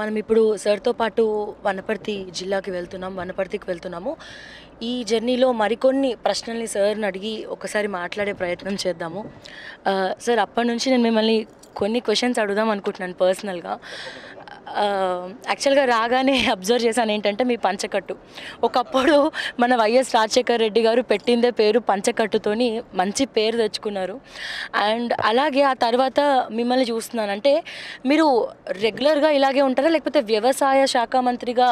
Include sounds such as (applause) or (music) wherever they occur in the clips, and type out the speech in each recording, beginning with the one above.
మనం ఇప్పుడు సార్తో పాటు వనపర్తి జిల్లాకి వెళ్తున్నాం వనపర్తికి వెళ్తున్నాము. ఈ జర్నీలో మరికొన్ని ప్రశ్నల్ని సార్ని అడిగి ఒకసారి మాట్లాడే ప్రయత్నం చేద్దాము. సార్ అప్పటి నుంచి నేను మిమ్మల్ని కొన్ని క్వశ్చన్స్ అడుగుదాం అనుకుంటున్నాను పర్సనల్గా యాక్చువల్గా రాగానే (laughs) అబ్జర్వ్ చేశాను ఏంటంటే మీ పంచకట్టు. ఒకప్పుడు మన వైఎస్ రాజశేఖర్ రెడ్డి గారు పెట్టిందే పేరు పంచకట్టుతోని మంచి పేరు తెచ్చుకున్నారు. అండ్ అలాగే ఆ తర్వాత మిమ్మల్ని చూస్తున్నాను. అంటే మీరు రెగ్యులర్గా ఇలాగే ఉంటారా? లేకపోతే వ్యవసాయ శాఖ మంత్రిగా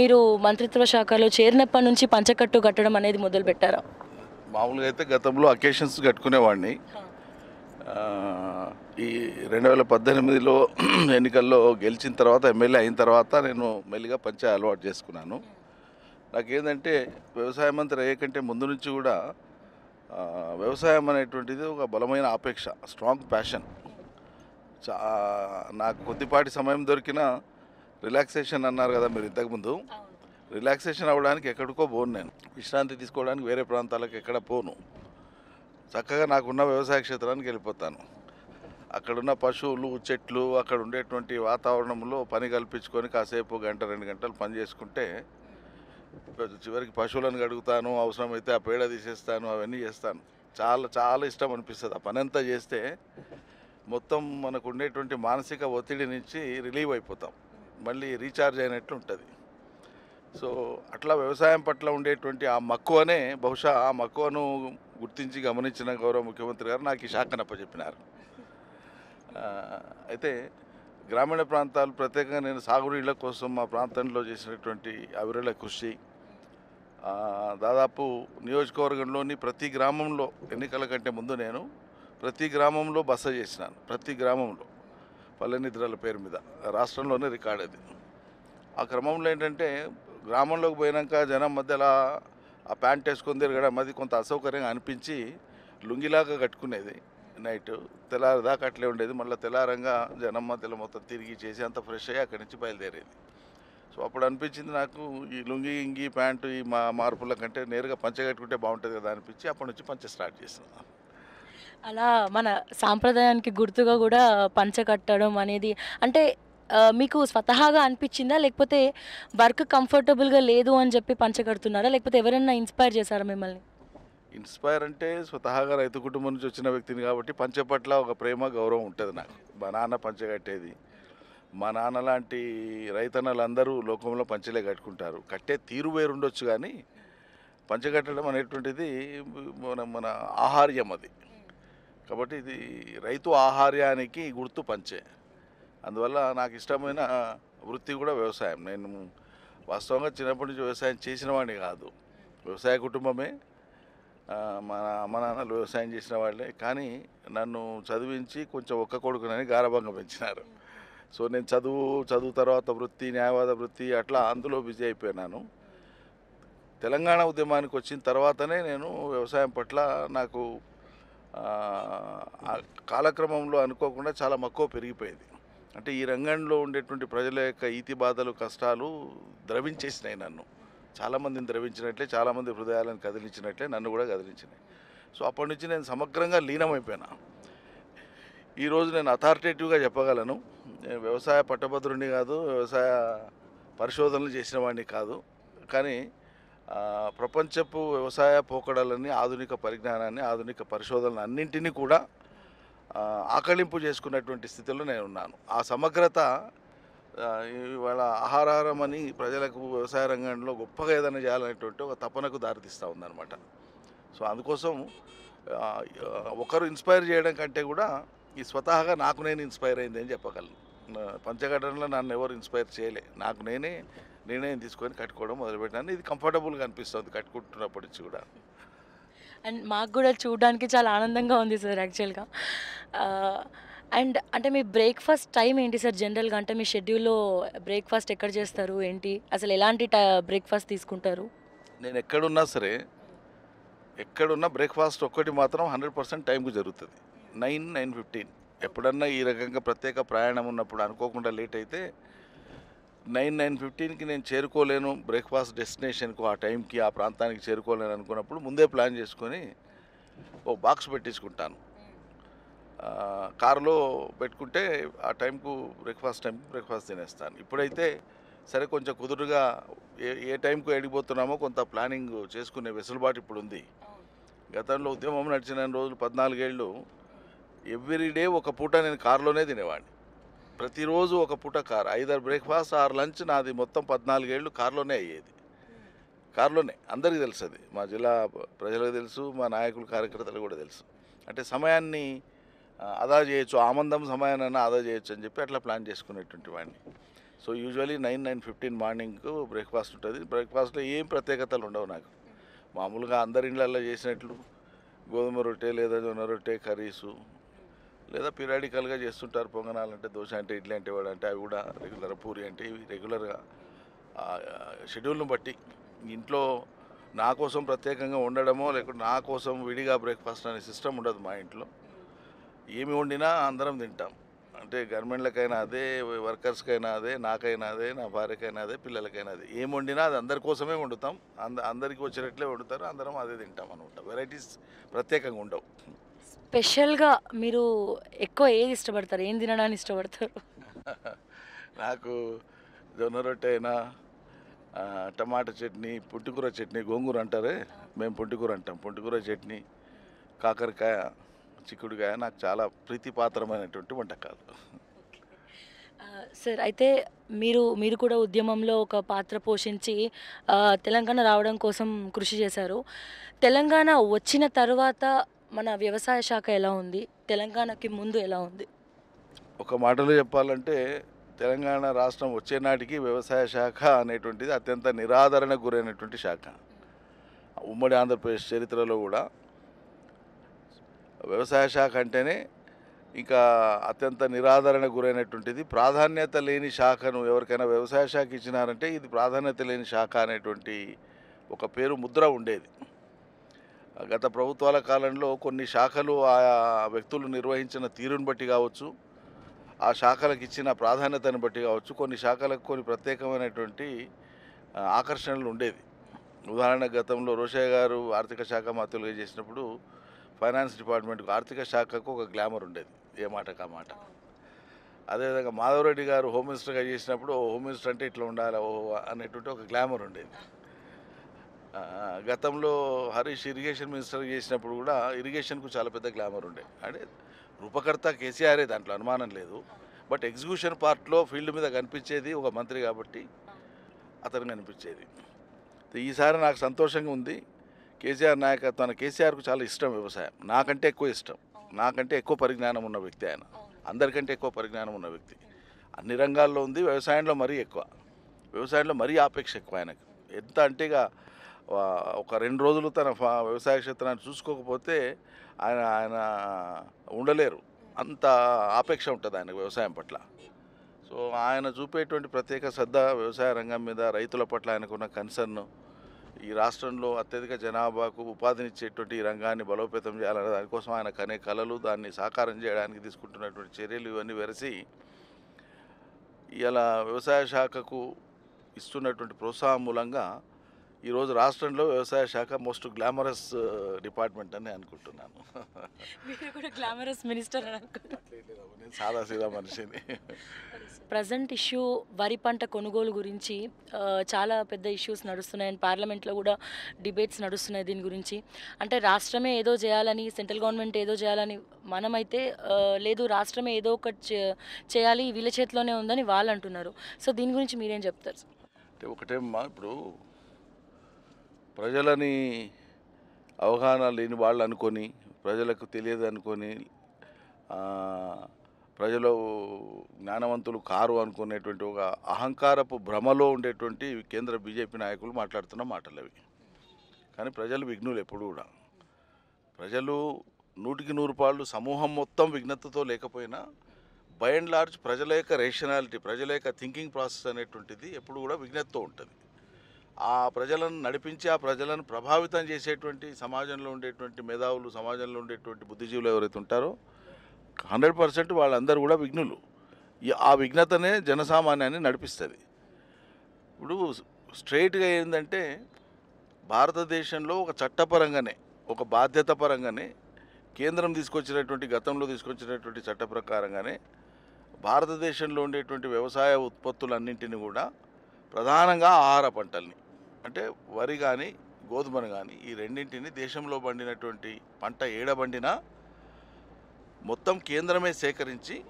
మీరు మంత్రిత్వ శాఖలో చేరినప్పటి నుంచి పంచకట్టు కట్టడం అనేది మొదలు పెట్టారా మామూలుగా అయితే గతంలో అకేషన్స్ కట్టుకునేవాడిని. ఈ రెండు వేల పద్దెనిమిదిలో (clears throat) ఎన్నికల్లో గెలిచిన తర్వాత ఎమ్మెల్యే అయిన తర్వాత నేను మెల్లిగా పంచ అలవాటు చేసుకున్నాను. నాకేంటంటే వ్యవసాయ మంత్రి అయ్యే కంటే ముందు నుంచి కూడా వ్యవసాయం అనేటువంటిది ఒక బలమైన ఆపేక్ష స్ట్రాంగ్ ప్యాషన్. చా నాకు కొద్దిపాటి సమయం దొరికిన రిలాక్సేషన్ అన్నారు కదా మీరు ఇంతకుముందు రిలాక్సేషన్ అవ్వడానికి ఎక్కడికో పోను నేను. విశ్రాంతి తీసుకోవడానికి వేరే ప్రాంతాలకు ఎక్కడ పోను. చక్కగా నాకున్న వ్యవసాయ క్షేత్రానికి వెళ్ళిపోతాను. అక్కడున్న పశువులు చెట్లు అక్కడ ఉండేటువంటి వాతావరణంలో పని కల్పించుకొని కాసేపు గంట రెండు గంటలు పని చేసుకుంటే చివరికి పశువులను గడుగుతాను అవసరమైతే ఆ పేడ తీసేస్తాను అవన్నీ చేస్తాను. చాలా చాలా ఇష్టం అనిపిస్తుంది. ఆ పని అంతా చేస్తే మొత్తం మనకు ఉండేటువంటి మానసిక ఒత్తిడి నుంచి రిలీవ్ అయిపోతాం. మళ్ళీ రీఛార్జ్ అయినట్లు ఉంటుంది సో అట్లా వ్యవసాయం పట్ల ఉండేటువంటి ఆ మక్కువనే బహుశా ఆ మక్కువను గుర్తించి గమనించిన గౌరవ ముఖ్యమంత్రి గారు నాకు ఈ శాఖను అప్పచెప్పినారు అయితే గ్రామీణ ప్రాంతాలు ప్రత్యేకంగా నేను సాగునీళ్ళ కోసం మా ప్రాంతంలో చేసినటువంటి అవిరళ కృషి దాదాపు నియోజకవర్గంలోని ప్రతి గ్రామంలో ఎన్నికల కంటే ముందు నేను ప్రతి గ్రామంలో బస చేసినాను ప్రతి గ్రామంలో పల్లె నిద్రల పేరు మీద రాష్ట్రంలోనే రికార్డ్ అది. ఆ క్రమంలో ఏంటంటే గ్రామంలోకి పోయినాక జనం మధ్యలో ఆ ప్యాంట్ వేసుకొని తిరగడం అది కొంత అసౌకర్యంగా అనిపించి లుంగిలాగా కట్టుకునేది. నైట్ తెల్లారి దాకా అట్లే ఉండేది. మళ్ళీ తెల్లారంగా జనం మధ్యలో మొత్తం తిరిగి చేసి అంత ఫ్రెష్ అయ్యి అక్కడి నుంచి బయలుదేరేది. సో అప్పుడు అనిపించింది నాకు ఈ లుంగి ఇంగి ప్యాంటు ఈ మా మార్పుల కంటే నేరుగా పంచ కట్టుకుంటే బాగుంటుంది కదా అనిపించి అప్పటి నుంచి పంచ స్టార్ట్ చేసాను అలా మన సాంప్రదాయానికి గుర్తుగా కూడా పంచ కట్టడం అనేది అంటే మీకు స్వతహాగా అనిపించిందా? లేకపోతే వర్క్ కంఫర్టబుల్గా లేదు అని చెప్పి పంచగడుతున్నారా? లేకపోతే ఎవరైనా ఇన్స్పైర్ చేశారా మిమ్మల్ని? ఇన్స్పైర్ అంటే స్వతహాగా రైతు కుటుంబం నుంచి వచ్చిన వ్యక్తిని కాబట్టి పంచ పట్ల ఒక ప్రేమ గౌరవం ఉంటుంది నాకు. మా నాన్న పంచగట్టేది మా నాన్న లాంటి రైతన్నలందరూ లోకంలో పంచలే కట్టుకుంటారు. కట్టే తీరు వేరుండొచ్చు కానీ పంచగట్టడం అనేటువంటిది మన మన ఆహార్యం అది. కాబట్టి ఇది రైతు ఆహార్యానికి గుర్తు పంచే. అందువల్ల నాకు ఇష్టమైన వృత్తి కూడా వ్యవసాయం. నేను వాస్తవంగా చిన్నప్పటి నుంచి వ్యవసాయం చేసిన వాడిని కాదు. వ్యవసాయ కుటుంబమే. మన మా అమ్మ నాన్నలు వ్యవసాయం చేసిన వాళ్ళే. కానీ నన్ను చదివించి కొంచెం ఒక్క కొడుకునని గారభంగా పెంచినారు. సో నేను చదువు చదువు తర్వాత వృత్తి న్యాయవాద వృత్తి అట్లా అందులో బిజీ అయిపోయినాను. తెలంగాణ ఉద్యమానికి వచ్చిన తర్వాతనే నేను వ్యవసాయం పట్ల నాకు కాలక్రమంలో అనుకోకుండా చాలా మక్కువ పెరిగిపోయింది. అంటే ఈ రంగంలో ఉండేటువంటి ప్రజల యొక్క ఈతి బాధలు కష్టాలు ద్రవించేసినాయి నన్ను. చాలామందిని ద్రవించినట్లే చాలామంది హృదయాలను కదిలించినట్లే నన్ను కూడా కదిలించినాయి. సో అప్పటి నుంచి నేను సమగ్రంగా లీనమైపోయినా. ఈరోజు నేను అథారిటేటివ్గా చెప్పగలను. వ్యవసాయ పట్టభద్రుని కాదు వ్యవసాయ పరిశోధనలు చేసిన వాడిని కాదు. కానీ ప్రపంచపు వ్యవసాయ పోకడలని ఆధునిక పరిజ్ఞానాన్ని ఆధునిక పరిశోధనలు అన్నింటినీ కూడా ఆకళింపు చేసుకున్నటువంటి స్థితిలో నేను ఉన్నాను. ఆ సమగ్రత ఇవాళ ఆహారాహారం అని ప్రజలకు వ్యవసాయ రంగంలో గొప్పగా ఏదైనా చేయాలనేటువంటి ఒక తపనకు దారితీస్తూ ఉందన్నమాట. సో అందుకోసం ఒకరు ఇన్స్పైర్ చేయడం కంటే కూడా ఈ స్వతహాగా నాకు నేను ఇన్స్పైర్ అయింది అని చెప్పగలను. నా- పంచఘటనలో నన్ను ఎవరు ఇన్స్పైర్ చేయలే. నాకు నేనే నిర్ణయం తీసుకొని కట్టుకోవడం మొదలుపెట్టాను. ఇది కంఫర్టబుల్గా అనిపిస్తుంది కట్టుకుంటున్నప్పటి నుంచి కూడా. అండ్ మాకు కూడా చూడడానికి చాలా ఆనందంగా ఉంది సార్ యాక్చువల్గా. Uh, అండ్ అంటే మీ బ్రేక్ఫాస్ట్ టైం ఏంటి సార్ జనరల్గా అంటే మీ షెడ్యూల్లో బ్రేక్ఫాస్ట్ ఎక్కడ చేస్తారు? ఏంటి? అసలు ఎలాంటి బ్రేక్ఫాస్ట్ తీసుకుంటారు? నేను ఎక్కడున్నా సరే ఎక్కడున్నా బ్రేక్ఫాస్ట్ ఒక్కటి మాత్రం హండ్రెడ్ పర్సెంట్ టైంకు జరుగుతుంది. నైన్ నైన్ ఫిఫ్టీన్ ఎప్పుడన్నా ఈ రకంగా ప్రత్యేక ప్రయాణం ఉన్నప్పుడు అనుకోకుండా లేట్ అయితే నైన్ నైన్ ఫిఫ్టీన్కి నేను చేరుకోలేను. బ్రేక్ఫాస్ట్ డెస్టినేషన్కు ఆ టైంకి ఆ ప్రాంతానికి చేరుకోలేను అనుకున్నప్పుడు ముందే ప్లాన్ చేసుకొని ఓ బాక్స్ పెట్టించుకుంటాను. కారులో పెట్టుకుంటే ఆ టైంకు బ్రేక్ఫాస్ట్ టైంకి బ్రేక్ఫాస్ట్ తినేస్తాను. ఇప్పుడైతే సరే కొంచెం కుదురుగా ఏ ఏ టైంకు ఎడిగిపోతున్నామో కొంత ప్లానింగ్ చేసుకునే వెసులుబాటు ఇప్పుడు ఉంది. గతంలో ఉద్యమం నడిచిన రోజులు పద్నాలుగేళ్ళు. ఎవ్రీడే ఒక పూట నేను కారులోనే తినేవాడిని. ప్రతిరోజు ఒక పూట కార్ ఐదారు బ్రేక్ఫాస్ట్ ఆరు లంచ్ నాది మొత్తం పద్నాలుగేళ్ళు కారులోనే అయ్యేది. కారులోనే అందరికీ తెలుసు అది. మా జిల్లా ప్రజలకు తెలుసు మా నాయకులు కార్యకర్తలు కూడా తెలుసు. అంటే సమయాన్ని ఆదా చేయొచ్చు ఆమందం సమయాన్ని ఆదా చేయొచ్చు అని చెప్పి అట్లా ప్లాన్ చేసుకునేటువంటి వాడిని. So usually nine nine fifteen మార్నింగ్కు breakfast ఉంటుంది. బ్రేక్ఫాస్ట్లో ఏం ప్రత్యేకతలు ఉండవు నాకు. మామూలుగా అందరి ఇళ్ళల్లో చేసినట్లు గోధుమ రొట్టె లేదా జొన్న రొట్టె కర్రీసు లేదా పీరియాడికల్గా చేస్తుంటారు పొంగనాలంటే దోశ అంటే ఇడ్లీ అంటే వాడు అంటే అవి కూడా రెగ్యులర్ పూరి అంటే ఇవి రెగ్యులర్గా. షెడ్యూల్ను బట్టి ఇంట్లో నా కోసం ప్రత్యేకంగా ఉండడమో లేకుంటే నా కోసం విడిగా బ్రేక్ఫాస్ట్ అనే సిస్టమ్ ఉండదు మా ఇంట్లో. ఏమి వండినా అందరం తింటాం. అంటే గవర్నమెంట్లకైనా అదే వర్కర్స్కైనా అదే నాకైనా అదే నా భార్యకైనా అదే పిల్లలకైనా అదే. ఏం వండినా అది అందరి కోసమే వండుతాం. అంద అందరికి వచ్చేటట్లే వండుతారు. అందరం అదే తింటాం అనమాట వెరైటీస్ ప్రత్యేకంగా ఉండవు. స్పెషల్గా మీరు ఎక్కువ ఏది ఇష్టపడతారు? ఏం తినడానికి ఇష్టపడతారు? నాకు జొన్న రొట్టె అయినా టమాటా చట్నీ పుట్టుకూర చట్నీ గోంగూర అంటారే? మేము పుట్టుకూర అంటాం. పుట్టుకూర చట్నీ కాకరకాయ చిక్కుడుకాయ నాకు చాలా ప్రీతిపాత్రమైనటువంటి వంటకాలు. సార్ అయితే మీరు మీరు కూడా ఉద్యమంలో ఒక పాత్ర పోషించి తెలంగాణ రావడం కోసం కృషి చేశారు. తెలంగాణ వచ్చిన తర్వాత మన వ్యవసాయ శాఖ ఎలా ఉంది? తెలంగాణకి ముందు ఎలా ఉంది? ఒక మాటలో చెప్పాలంటే తెలంగాణ రాష్ట్రం వచ్చే నాటికి వ్యవసాయ శాఖ అనేటువంటిది అత్యంత నిరాదరణకు గురైనటువంటి శాఖ. ఉమ్మడి ఆంధ్రప్రదేశ్ చరిత్రలో కూడా వ్యవసాయ శాఖ అంటేనే ఇంకా అత్యంత నిరాదరణ గురైనటువంటిది. ప్రాధాన్యత లేని శాఖను ఎవరికైనా వ్యవసాయ శాఖ ఇచ్చినారంటే ఇది ప్రాధాన్యత లేని శాఖ అనేటువంటి ఒక పేరు ముద్ర ఉండేది. గత ప్రభుత్వాల కాలంలో కొన్ని శాఖలు ఆయా వ్యక్తులు నిర్వహించిన తీరుని బట్టి కావచ్చు ఆ శాఖలకు ఇచ్చిన ప్రాధాన్యతను బట్టి కావచ్చు కొన్ని శాఖలకు కొన్ని ప్రత్యేకమైనటువంటి ఆకర్షణలు ఉండేది ఉదాహరణ గతంలో రోషయ్య గారు ఆర్థిక శాఖ మంత్రులుగా చేసినప్పుడు ఫైనాన్స్ డిపార్ట్మెంట్కు ఆర్థిక శాఖకు ఒక గ్లామర్ ఉండేది ఏ మాట కా మాట. అదేవిధంగా మాధవరెడ్డి గారు హోమ్ మినిస్టర్గా చేసినప్పుడు ఓ హోమ్ మినిస్టర్ అంటే ఇట్లా ఉండాలి ఓ అనేటువంటి ఒక గ్లామర్ ఉండేది. గతంలో హరీష్ ఇరిగేషన్ మినిస్టర్ చేసినప్పుడు కూడా ఇరిగేషన్కు చాలా పెద్ద గ్లామర్ ఉండే. అంటే రూపకర్త కేసీఆరే దాంట్లో అనుమానం లేదు. బట్ ఎగ్జిక్యూషన్ పార్ట్లో ఫీల్డ్ మీద కనిపించేది ఒక మంత్రి కాబట్టి అతను కనిపించేది ఈసారి నాకు సంతోషంగా ఉంది. కేసీఆర్ నాయకత్వాన్ని కేసీఆర్కు చాలా ఇష్టం వ్యవసాయం. నాకంటే ఎక్కువ ఇష్టం. నాకంటే ఎక్కువ పరిజ్ఞానం ఉన్న వ్యక్తి ఆయన. అందరికంటే ఎక్కువ పరిజ్ఞానం ఉన్న వ్యక్తి. అన్ని రంగాల్లో ఉంది వ్యవసాయంలో మరీ ఎక్కువ. వ్యవసాయంలో మరీ ఆపేక్ష ఎక్కువ ఆయనకు. ఎంత అంటే ఇక ఒక రెండు రోజులు తన ఫా- వ్యవసాయ క్షేత్రాన్ని చూసుకోకపోతే ఆయన ఆయన ఉండలేరు. అంత ఆపేక్ష ఉంటుంది ఆయనకు వ్యవసాయం పట్ల. సో ఆయన చూపేటువంటి ప్రత్యేక శ్రద్ధ వ్యవసాయ రంగం మీద రైతుల పట్ల ఆయనకున్న కన్సర్న్ ఈ రాష్ట్రంలో అత్యధిక జనాభాకు ఉపాధినిచ్చేటువంటి ఈ రంగాన్ని బలోపేతం చేయాలనే దానికోసం ఆయన కనే కళలు దాన్ని సాకారం చేయడానికి తీసుకుంటున్నటువంటి చర్యలు ఇవన్నీ వెరసి ఇలా వ్యవసాయ శాఖకు ఇస్తున్నటువంటి ప్రోత్సాహం మూలంగా ఈరోజు రాష్ట్రంలో వ్యవసాయ శాఖ మోస్ట్ గ్లామరస్ డిపార్ట్మెంట్ అని అనుకుంటున్నాను. మీరు కూడా గ్లామరస్ మినిస్టర్ నేను సాదాసీదా మనిషిని. ప్రజెంట్ ఇష్యూ వరి పంట కొనుగోలు గురించి చాలా పెద్ద ఇష్యూస్ నడుస్తున్నాయి అండ్ పార్లమెంట్లో కూడా డిబేట్స్ నడుస్తున్నాయి దీని గురించి. అంటే రాష్ట్రమే ఏదో చేయాలని సెంట్రల్ గవర్నమెంట్ ఏదో చేయాలని మనమైతే లేదు రాష్ట్రమే ఏదో ఒకటి చే- చేయాలి వీళ్ళ చేతిలోనే ఉందని వాళ్ళు అంటున్నారు. సో దీని గురించి మీరేం చెప్తారు? అంటే ఒకటేమ్మా ఇప్పుడు ప్రజలని అవగాహన లేని వాళ్ళు అనుకొని ప్రజలకు తెలియదు అనుకొని ప్రజలు జ్ఞానవంతులు కారు అనుకునేటువంటి ఒక అహంకారపు భ్రమలో ఉండేటువంటి కేంద్ర బీజేపీ నాయకులు మాట్లాడుతున్న మాటలు అవి. కానీ ప్రజలు విఘ్నులు ఎప్పుడు కూడా. ప్రజలు నూటికి నూరు పాళ్ళు సమూహం మొత్తం విఘ్నతతో లేకపోయినా బై అండ్ లార్జ్ ప్రజల యొక్క రేషనాలిటీ ప్రజల యొక్క థింకింగ్ ప్రాసెస్ అనేటువంటిది ఎప్పుడు కూడా విఘ్నతతో ఉంటుంది. ఆ ప్రజలను నడిపించి ఆ ప్రజలను ప్రభావితం చేసేటువంటి సమాజంలో ఉండేటువంటి మేధావులు సమాజంలో ఉండేటువంటి బుద్ధిజీవులు ఎవరైతే ఉంటారో హండ్రెడ్ పర్సెంట్ వాళ్ళందరూ కూడా విఘ్నులు. ఈ- ఆ విఘ్నతనే జనసామాన్యాన్ని నడిపిస్తుంది. ఇప్పుడు స్ట్రైట్గా ఏంటంటే భారతదేశంలో ఒక చట్టపరంగానే ఒక బాధ్యత పరంగానే కేంద్రం తీసుకొచ్చినటువంటి గతంలో తీసుకొచ్చినటువంటి చట్ట ప్రకారంగానే భారతదేశంలో ఉండేటువంటి వ్యవసాయ ఉత్పత్తులన్నింటినీ కూడా ప్రధానంగా ఆహార పంటల్ని అంటే వరి కానీ గోధుమను కానీ ఈ రెండింటిని దేశంలో పండినటువంటి పంట ఏడబండినా మొత్తం కేంద్రమే సేకరించి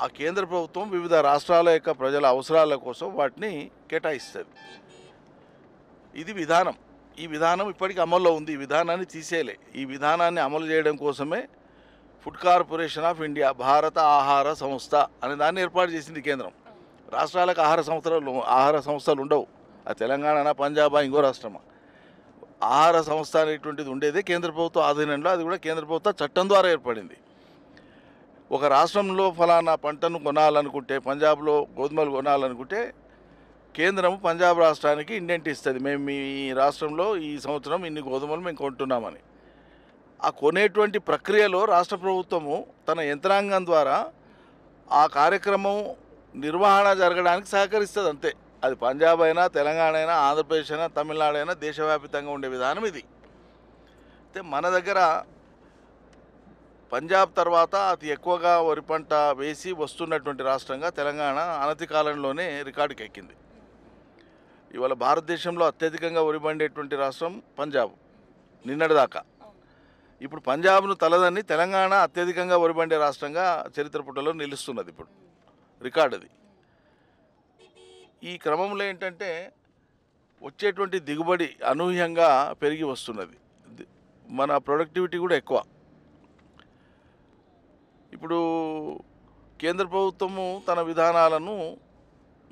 ఆ కేంద్ర ప్రభుత్వం వివిధ రాష్ట్రాల యొక్క ప్రజల అవసరాల కోసం వాటిని కేటాయిస్తుంది. ఇది విధానం. ఈ విధానం ఇప్పటికీ అమల్లో ఉంది. ఈ విధానాన్ని తీసేయలే. ఈ విధానాన్ని అమలు చేయడం కోసమే ఫుడ్ కార్పొరేషన్ ఆఫ్ ఇండియా భారత ఆహార సంస్థ అనే దాన్ని ఏర్పాటు చేసింది కేంద్రం. రాష్ట్రాలకు ఆహార సంస్థలు ఆహార సంస్థలు ఉండవు. ఆ తెలంగాణ పంజాబా ఇంకో రాష్ట్రమా? ఆహార సంస్థ అనేటువంటిది ఉండేదే కేంద్ర ప్రభుత్వ ఆధీనంలో అది కూడా కేంద్ర ప్రభుత్వ చట్టం ద్వారా ఏర్పడింది. ఒక రాష్ట్రంలో ఫలానా పంటను కొనాలనుకుంటే పంజాబ్లో గోధుమలు కొనాలనుకుంటే కేంద్రం పంజాబ్ రాష్ట్రానికి ఇండెంట్ ఇస్తుంది. మేము మీ రాష్ట్రంలో ఈ సంవత్సరం ఇన్ని గోధుమలు మేము కొంటున్నామని. ఆ కొనేటువంటి ప్రక్రియలో రాష్ట్ర ప్రభుత్వము తన యంత్రాంగం ద్వారా ఆ కార్యక్రమం నిర్వహణ జరగడానికి సహకరిస్తుంది అంతే అది పంజాబ్ అయినా తెలంగాణ అయినా ఆంధ్రప్రదేశ్ అయినా తమిళనాడు అయినా దేశవ్యాప్తంగా ఉండే విధానం ఇది. అయితే మన దగ్గర పంజాబ్ తర్వాత అతి ఎక్కువగా వరి పంట వేసి వస్తున్నటువంటి రాష్ట్రంగా తెలంగాణ అనతి కాలంలోనే రికార్డుకి ఎక్కింది. ఇవాళ భారతదేశంలో అత్యధికంగా వరి పండేటువంటి రాష్ట్రం పంజాబ్ నిన్నటిదాకా. ఇప్పుడు పంజాబ్ను తలదని తెలంగాణ అత్యధికంగా వరి పండే రాష్ట్రంగా చరిత్ర పుటలో నిలుస్తున్నది ఇప్పుడు. రికార్డు అది. ఈ క్రమంలో ఏంటంటే వచ్చేటువంటి దిగుబడి అనూహ్యంగా పెరిగి వస్తున్నది. మన ప్రొడక్టివిటీ కూడా ఎక్కువ. ఇప్పుడు కేంద్ర ప్రభుత్వము తన విధానాలను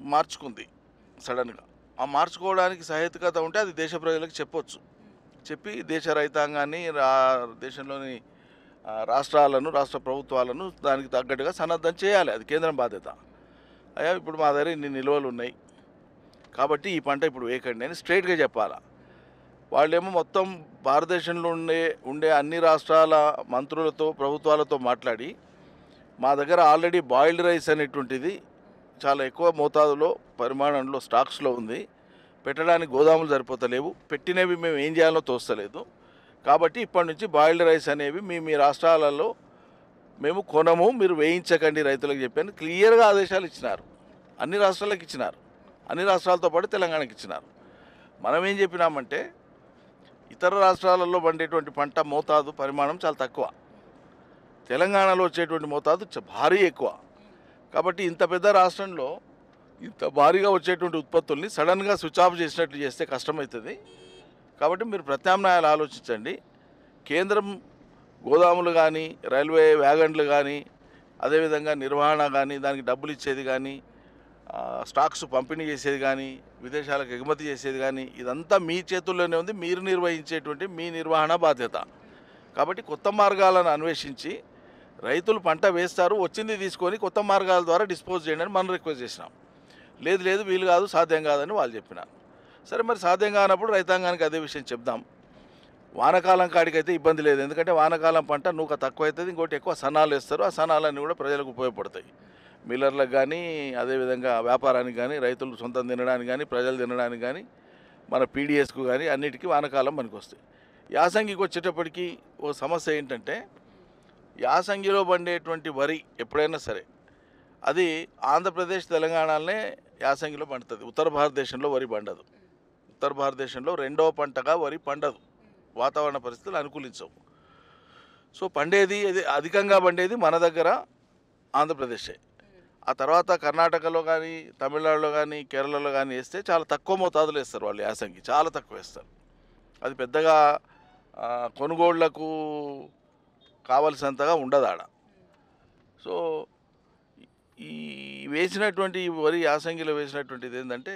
మార్చుకుంది సడన్గా. ఆ మార్చుకోవడానికి సహేతుకత ఉంటే అది దేశ ప్రజలకు చెప్పొచ్చు. చెప్పి దేశ రైతాంగాన్ని రా దేశంలోని రాష్ట్రాలను రాష్ట్ర ప్రభుత్వాలను దానికి తగ్గట్టుగా సన్నద్ధం చేయాలి. అది కేంద్రం బాధ్యత. అయ్యా ఇప్పుడు మా దగ్గర ఇన్ని నిల్వలు ఉన్నాయి. కాబట్టి ఈ పంట ఇప్పుడు వేయకండి అని స్ట్రైట్గా చెప్పాలా. వాళ్ళేమో మొత్తం భారతదేశంలో ఉండే ఉండే అన్ని రాష్ట్రాల మంత్రులతో ప్రభుత్వాలతో మాట్లాడి మా దగ్గర ఆల్రెడీ బాయిల్డ్ రైస్ అనేటువంటిది చాలా ఎక్కువ మోతాదులో పరిమాణంలో స్టాక్స్లో ఉంది. పెట్టడానికి గోదాములు సరిపోతలేవు. పెట్టినవి మేము ఏం చేయాలో తోస్తలేదు. కాబట్టి ఇప్పటి నుంచి బాయిల్డ్ రైస్ అనేవి మీ మీ రాష్ట్రాలలో మేము కొనము మీరు వేయించకండి రైతులకు చెప్పాను. క్లియర్గా ఆదేశాలు ఇచ్చినారు. అన్ని రాష్ట్రాలకు ఇచ్చినారు. అన్ని రాష్ట్రాలతో పాటు తెలంగాణకి ఇచ్చినారు. మనం ఏం చెప్పినామంటే ఇతర రాష్ట్రాలలో పండేటువంటి పంట మోతాదు పరిమాణం చాలా తక్కువ. తెలంగాణలో వచ్చేటువంటి మోతాదు భారీ ఎక్కువ. కాబట్టి ఇంత పెద్ద రాష్ట్రంలో ఇంత భారీగా వచ్చేటువంటి ఉత్పత్తుల్ని సడన్గా స్విచ్ ఆఫ్ చేసినట్లు చేస్తే కష్టమవుతుంది. కాబట్టి మీరు ప్రత్యామ్నాయాలు ఆలోచించండి. కేంద్రం గోదాములు కానీ రైల్వే వ్యాగన్లు కానీ అదేవిధంగా నిర్వహణ కానీ దానికి డబ్బులు ఇచ్చేది కానీ స్టాక్స్ పంపిణీ చేసేది కానీ విదేశాలకు ఎగుమతి చేసేది కానీ ఇదంతా మీ చేతుల్లోనే ఉంది. మీరు నిర్వహించేటువంటి మీ నిర్వహణ బాధ్యత. కాబట్టి కొత్త మార్గాలను అన్వేషించి రైతులు పంట వేస్తారు వచ్చింది తీసుకొని కొత్త మార్గాల ద్వారా డిస్పోజ్ చేయండి అని మనం రిక్వెస్ట్ చేసినాం. లేదు లేదు వీలు కాదు సాధ్యం కాదని వాళ్ళు చెప్పినారు. సరే మరి సాధ్యం కానప్పుడు రైతాంగానికి అదే విషయం చెప్దాం. వానకాలం కాడికైతే ఇబ్బంది లేదు. ఎందుకంటే వానకాలం పంట నూక తక్కువ అవుతుంది ఇంకోటి ఎక్కువ సన్నాలు వేస్తారు. ఆ సన్నాలన్నీ కూడా ప్రజలకు ఉపయోగపడతాయి. మిల్లర్లకు కానీ అదేవిధంగా వ్యాపారానికి కానీ రైతులు సొంతం తినడానికి కానీ ప్రజలు తినడానికి కానీ మన పీడిఎస్కు కానీ అన్నిటికీ వానకాలం మనకు వస్తాయి యాసంగికి వచ్చేటప్పటికి ఓ సమస్య ఏంటంటే యాసంగిలో పండేటువంటి వరి ఎప్పుడైనా సరే అది ఆంధ్రప్రదేశ్ తెలంగాణలోనే యాసంగిలో పండుతుంది. ఉత్తర భారతదేశంలో వరి పండదు. ఉత్తర భారతదేశంలో రెండవ పంటగా వరి పండదు. వాతావరణ పరిస్థితులు అనుకూలించవు. సో పండేది అది అధికంగా పండేది మన దగ్గర ఆంధ్రప్రదేశే. ఆ తర్వాత కర్ణాటకలో కానీ తమిళనాడులో కానీ కేరళలో కానీ వేస్తే చాలా తక్కువ మోతాదులో వేస్తారు వాళ్ళు యాసంగి. చాలా తక్కువ వేస్తారు. అది పెద్దగా కొనుగోళ్ళకు కావలసినంతగా ఉండదు ఆడ. సో ఈ వేసినటువంటి వరి యాసంగిలో వేసినటువంటిది ఏంటంటే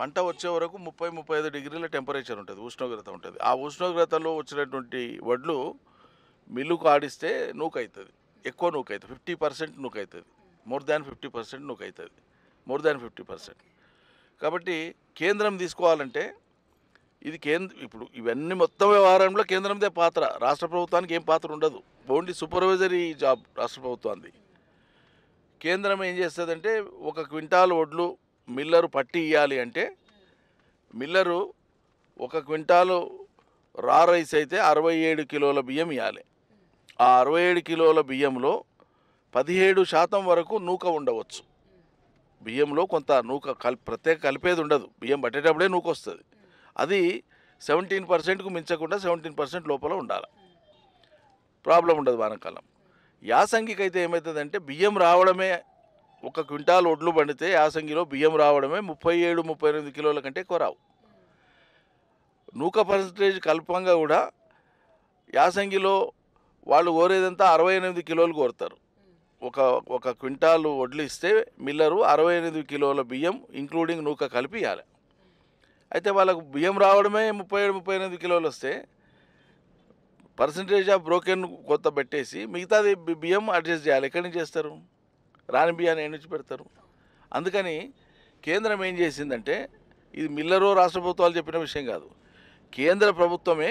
పంట వచ్చే వరకు ముప్పై ముప్పై ఐదు డిగ్రీల టెంపరేచర్ ఉంటుంది ఉష్ణోగ్రత ఉంటుంది. ఆ ఉష్ణోగ్రతలో వచ్చినటువంటి వడ్లు మిల్లుకు ఆడిస్తే నూక అవుతుంది ఎక్కువ నూక అవుతుంది ఫిఫ్టీ పర్సెంట్ నూక అవుతుంది మోర్ దాన్ ఫిఫ్టీ పర్సెంట్ నూక అవుతుంది మోర్ దాన్ ఫిఫ్టీ పర్సెంట్. కాబట్టి కేంద్రం తీసుకోవాలంటే ఇది కేంద్ర ఇప్పుడు ఇవన్నీ మొత్తం వ్యవహారంలో కేంద్రందే పాత్ర. రాష్ట్ర ప్రభుత్వానికి ఏం పాత్ర ఉండదు. ఓన్లీ సూపర్వైజరీ జాబ్ రాష్ట్ర ప్రభుత్వానికి కేంద్రం ఏం చేస్తుందంటే ఒక క్వింటాల్ వడ్లు మిల్లరు పట్టి ఇవ్వాలి అంటే మిల్లరు ఒక క్వింటాలు రా రైస్ అయితే అరవై ఏడు కిలోల బియ్యం ఇవ్వాలి ఆ అరవై ఏడు కిలోల బియ్యంలో పదిహేడు శాతం వరకు నూక ఉండవచ్చు. బియ్యంలో కొంత నూక కల్ ప్రత్యేక కలిపేది ఉండదు. బియ్యం పట్టేటప్పుడే నూక వస్తుంది. అది సెవెంటీన్ పర్సెంట్కు మించకుండా సెవెంటీన్ పర్సెంట్ లోపల ఉండాలి. ప్రాబ్లం ఉండదు వానకాలం. యాసంగికి అయితే ఏమవుతుందంటే బియ్యం రావడమే ఒక క్వింటాల్ ఒడ్లు పండితే యాసంగిలో బియ్యం రావడమే ముప్పై ఏడు ముప్పై ఎనిమిది కిలోల కంటే ఎక్కువ రావు. నూక పర్సంటేజ్ కల్పంగా కూడా యాసంగిలో వాళ్ళు కోరేదంతా అరవై ఎనిమిది కిలోలు కోరుతారు. ఒక ఒక క్వింటాలు వడ్లు ఇస్తే మిల్లరు అరవై ఎనిమిది కిలోల బియ్యం ఇంక్లూడింగ్ నూక కలిపి ఇవ్వాలి అయితే వాళ్ళకు బియ్యం రావడమే ముప్పై ఏడు ముప్పై ఎనిమిది కిలోలు వస్తే పర్సంటేజ్ ఆఫ్ బ్రోకెన్ కొత్త పెట్టేసి మిగతాది బియ్యం అడ్జస్ట్ చేయాలి. ఎక్కడి నుంచి చేస్తారు? రాని బియ్యాన్ని ఎక్కడి పెడతారు. అందుకని కేంద్రం ఏం చేసిందంటే ఇది మిల్లరు రాష్ట్ర ప్రభుత్వాలు చెప్పిన విషయం కాదు. కేంద్ర ప్రభుత్వమే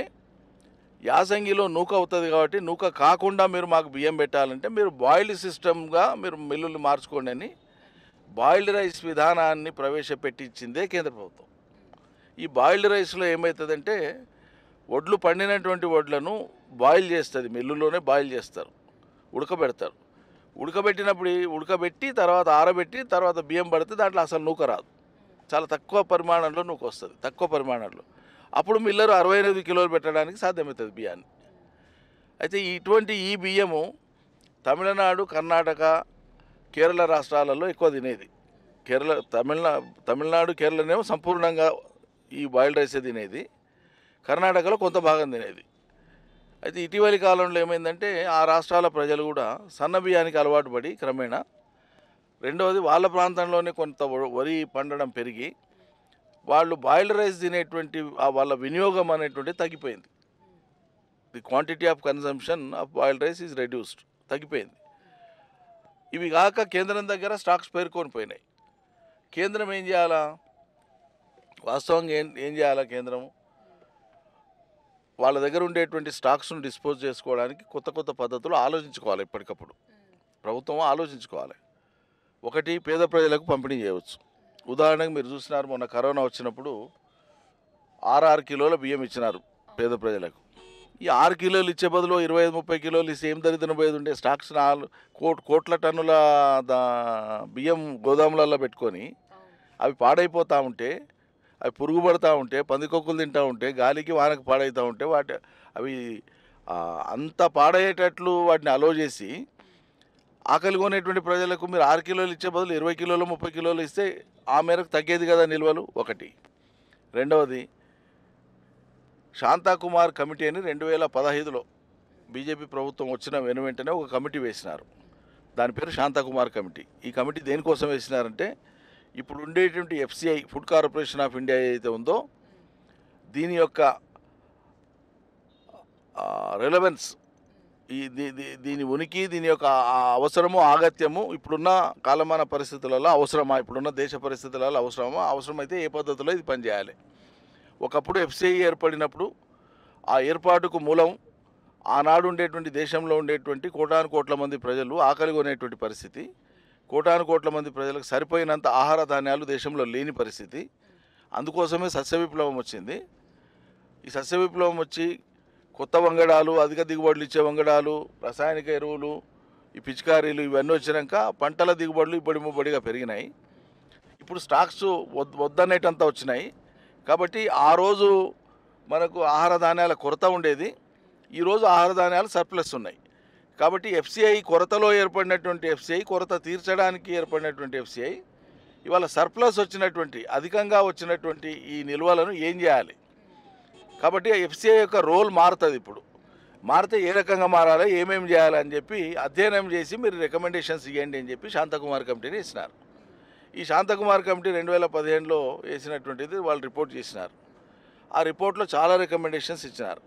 యాసంగిలో నూక అవుతుంది కాబట్టి నూక కాకుండా మీరు మాకు బియ్యం పెట్టాలంటే మీరు బాయిల్డ్ సిస్టమ్గా మీరు మిల్లులు మార్చుకోండి అని బాయిల్డ్ రైస్ విధానాన్ని ప్రవేశపెట్టించిందే కేంద్ర ప్రభుత్వం. ఈ బాయిల్డ్ రైస్లో ఏమవుతుందంటే వడ్లు పండినటువంటి వడ్లను బాయిల్ చేస్తుంది మిల్లులోనే బాయిల్ చేస్తారు ఉడకబెడతారు. ఉడకబెట్టినప్పుడు ఉడకబెట్టి తర్వాత ఆరబెట్టి తర్వాత బియ్యం పడితే దాంట్లో అసలు నూక రాదు. చాలా తక్కువ పరిమాణంలో నూక వస్తుంది తక్కువ పరిమాణంలో. అప్పుడు మిల్లరు అరవై ఎనిమిది కిలోలు పెట్టడానికి సాధ్యమవుతుంది బియ్యాన్ని. అయితే ఇటువంటి ఈ బియ్యము తమిళనాడు కర్ణాటక కేరళ రాష్ట్రాలలో ఎక్కువ తినేది. కేరళ తమిళనా తమిళనాడు కేరళనేమో సంపూర్ణంగా ఈ బాయిల్డ్ రైసే తినేది. కర్ణాటకలో కొంత భాగం తినేది. అయితే ఇటీవలి కాలంలో ఏమైందంటే ఆ రాష్ట్రాల ప్రజలు కూడా సన్నబియ్యానికి అలవాటు పడి క్రమేణా రెండవది వాళ్ళ ప్రాంతంలోనే కొంత వ- వరి పండడం పెరిగి వాళ్ళు బాయిల్డ్ రైస్ తినేటువంటి ఆ వాళ్ళ వినియోగం అనేటువంటి తగ్గిపోయింది. The quantity of consumption of boiled rice is reduced తగ్గిపోయింది. ఇవి కాక కేంద్రం దగ్గర స్టాక్స్ పేర్కొని పోయినాయి. కేంద్రం ఏం చేయాలా? వాస్తవంగా ఏం ఏం చేయాలా కేంద్రం వాళ్ళ దగ్గర ఉండేటువంటి స్టాక్స్ను డిస్పోజ్ చేసుకోవడానికి కొత్త కొత్త పద్ధతులు ఆలోచించుకోవాలి ఎప్పటికప్పుడు ప్రభుత్వం ఆలోచించుకోవాలి. ఒకటి పేద ప్రజలకు పంపిణీ చేయవచ్చు. ఉదాహరణకు మీరు చూసినారు మొన్న కరోనా వచ్చినప్పుడు ఆరు ఆరు కిలోల బియ్యం ఇచ్చినారు పేద ప్రజలకు. ఈ ఆరు కిలోలు ఇచ్చే బదులు ఇరవై ఐదు ముప్పై కిలోలు ఇస్తే ఏం దరిద్రం పోయేది ఉండే స్టాక్స్ నాలుగు కోట్ కోట్ల టన్నుల దా బియ్యం గోదాములలో పెట్టుకొని అవి పాడైపోతూ ఉంటే అవి పురుగు పడుతూ ఉంటే పందికొక్కులు తింటూ ఉంటే గాలికి వానకు పాడవుతూ ఉంటే వాటి అవి అంత పాడయ్యేటట్లు వాటిని అలో చేసి ఆకలి కొనేటువంటి ప్రజలకు మీరు ఆరు కిలోలు ఇచ్చే బదులు ఇరవై కిలోలు ముప్పై కిలోలు ఇస్తే ఆ మేరకు తగ్గేది కదా నిల్వలు? ఒకటి. రెండవది శాంతాకుమార్ కమిటీ అని రెండు వేల పదహైదులో బీజేపీ ప్రభుత్వం వచ్చిన వెను వెంటనే ఒక కమిటీ వేసినారు. దాని పేరు శాంతాకుమార్ కమిటీ. ఈ కమిటీ దేనికోసం వేసినారంటే ఇప్పుడు ఉండేటువంటి FCI food corporation of India ఏదైతే ఉందో దీని యొక్క రెలవెన్స్ ఈ దీ- దీని ఉనికి దీని యొక్క అవసరము ఆగత్యము ఇప్పుడున్న కాలమాన పరిస్థితులలో అవసరమా ఇప్పుడున్న దేశ పరిస్థితులలో అవసరమా అవసరమైతే ఏ పద్ధతిలో ఇది పనిచేయాలి. ఒకప్పుడు ఎఫ్సిఐ ఏర్పడినప్పుడు ఆ ఏర్పాటుకు మూలం ఆనాడు ఉండేటువంటి దేశంలో ఉండేటువంటి కోటాను కోట్ల మంది ప్రజలు ఆకలి కొనేటువంటి పరిస్థితి. కోటాను కోట్ల మంది ప్రజలకు సరిపోయినంత ఆహార ధాన్యాలు దేశంలో లేని పరిస్థితి. అందుకోసమే సస్య విప్లవం వచ్చింది. ఈ సస్య విప్లవం వచ్చి కొత్త వంగడాలు అధిక దిగుబడులు ఇచ్చే వంగడాలు రసాయనిక ఎరువులు ఈ పిచికారీలు ఇవన్నీ వచ్చినాక పంటల దిగుబడులు ఇబ్బడి ముబ్బడిగా పెరిగినాయి. ఇప్పుడు స్టాక్స్ వద్ వద్దనేటంతా వచ్చినాయి. కాబట్టి ఆ రోజు మనకు ఆహార ధాన్యాల కొరత ఉండేది. ఈరోజు ఆహార ధాన్యాలు సర్ప్లస్ ఉన్నాయి. కాబట్టి ఎఫ్సిఐ కొరతలో ఏర్పడినటువంటి ఎఫ్సిఐ కొరత తీర్చడానికి ఏర్పడినటువంటి ఎఫ్సిఐ ఇవాళ సర్ప్లస్ వచ్చినటువంటి అధికంగా వచ్చినటువంటి ఈ నిల్వలను ఏం చేయాలి? కాబట్టి ఎఫ్సిఐ యొక్క రోల్ మారుతుంది ఇప్పుడు. మారితే ఏ రకంగా మారాలి ఏమేమి చేయాలి అని చెప్పి అధ్యయనం చేసి మీరు రికమెండేషన్స్ ఇవ్వండి అని చెప్పి శాంతకుమార్ కమిటీని ఇచ్చినారు. ఈ శాంతకుమార్ కమిటీ రెండు వేల పదిహేనులో వేసినటువంటిది వాళ్ళు రిపోర్ట్ చేసినారు. ఆ రిపోర్ట్లో చాలా రికమెండేషన్స్ ఇచ్చినారు.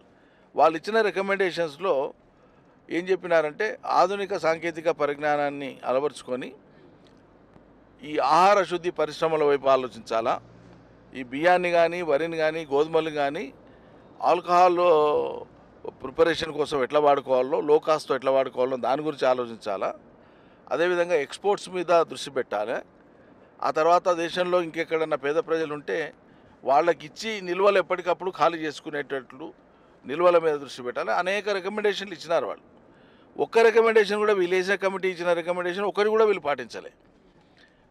వాళ్ళు ఇచ్చిన రికమెండేషన్స్లో ఏం చెప్పినారంటే ఆధునిక సాంకేతిక పరిజ్ఞానాన్ని అలవరుచుకొని ఈ ఆహార శుద్ధి పరిశ్రమల వైపు ఆలోచించాలా? ఈ బియ్యాన్ని కానీ వరిని కానీ గోధుమలు కానీ ఆల్కహాల్లో ప్రిపరేషన్ కోసం ఎట్లా వాడుకోవాలో లో కాస్ట్తో ఎట్లా వాడుకోవాలో దాని గురించి ఆలోచించాలా? అదేవిధంగా ఎక్స్పోర్ట్స్ మీద దృష్టి పెట్టాలి? ఆ తర్వాత దేశంలో ఇంకెక్కడన్నా పేద ప్రజలు ఉంటే వాళ్ళకి ఇచ్చి నిల్వలు ఎప్పటికప్పుడు ఖాళీ చేసుకునేటట్లు నిల్వల మీద దృష్టి పెట్టాలి? అనేక రికమెండేషన్లు ఇచ్చినారు వాళ్ళు. ఒక్క రికమెండేషన్ కూడా వీళ్ళు వేసిన కమిటీ ఇచ్చిన రికమెండేషన్ ఒకరు కూడా వీళ్ళు పాటించలే.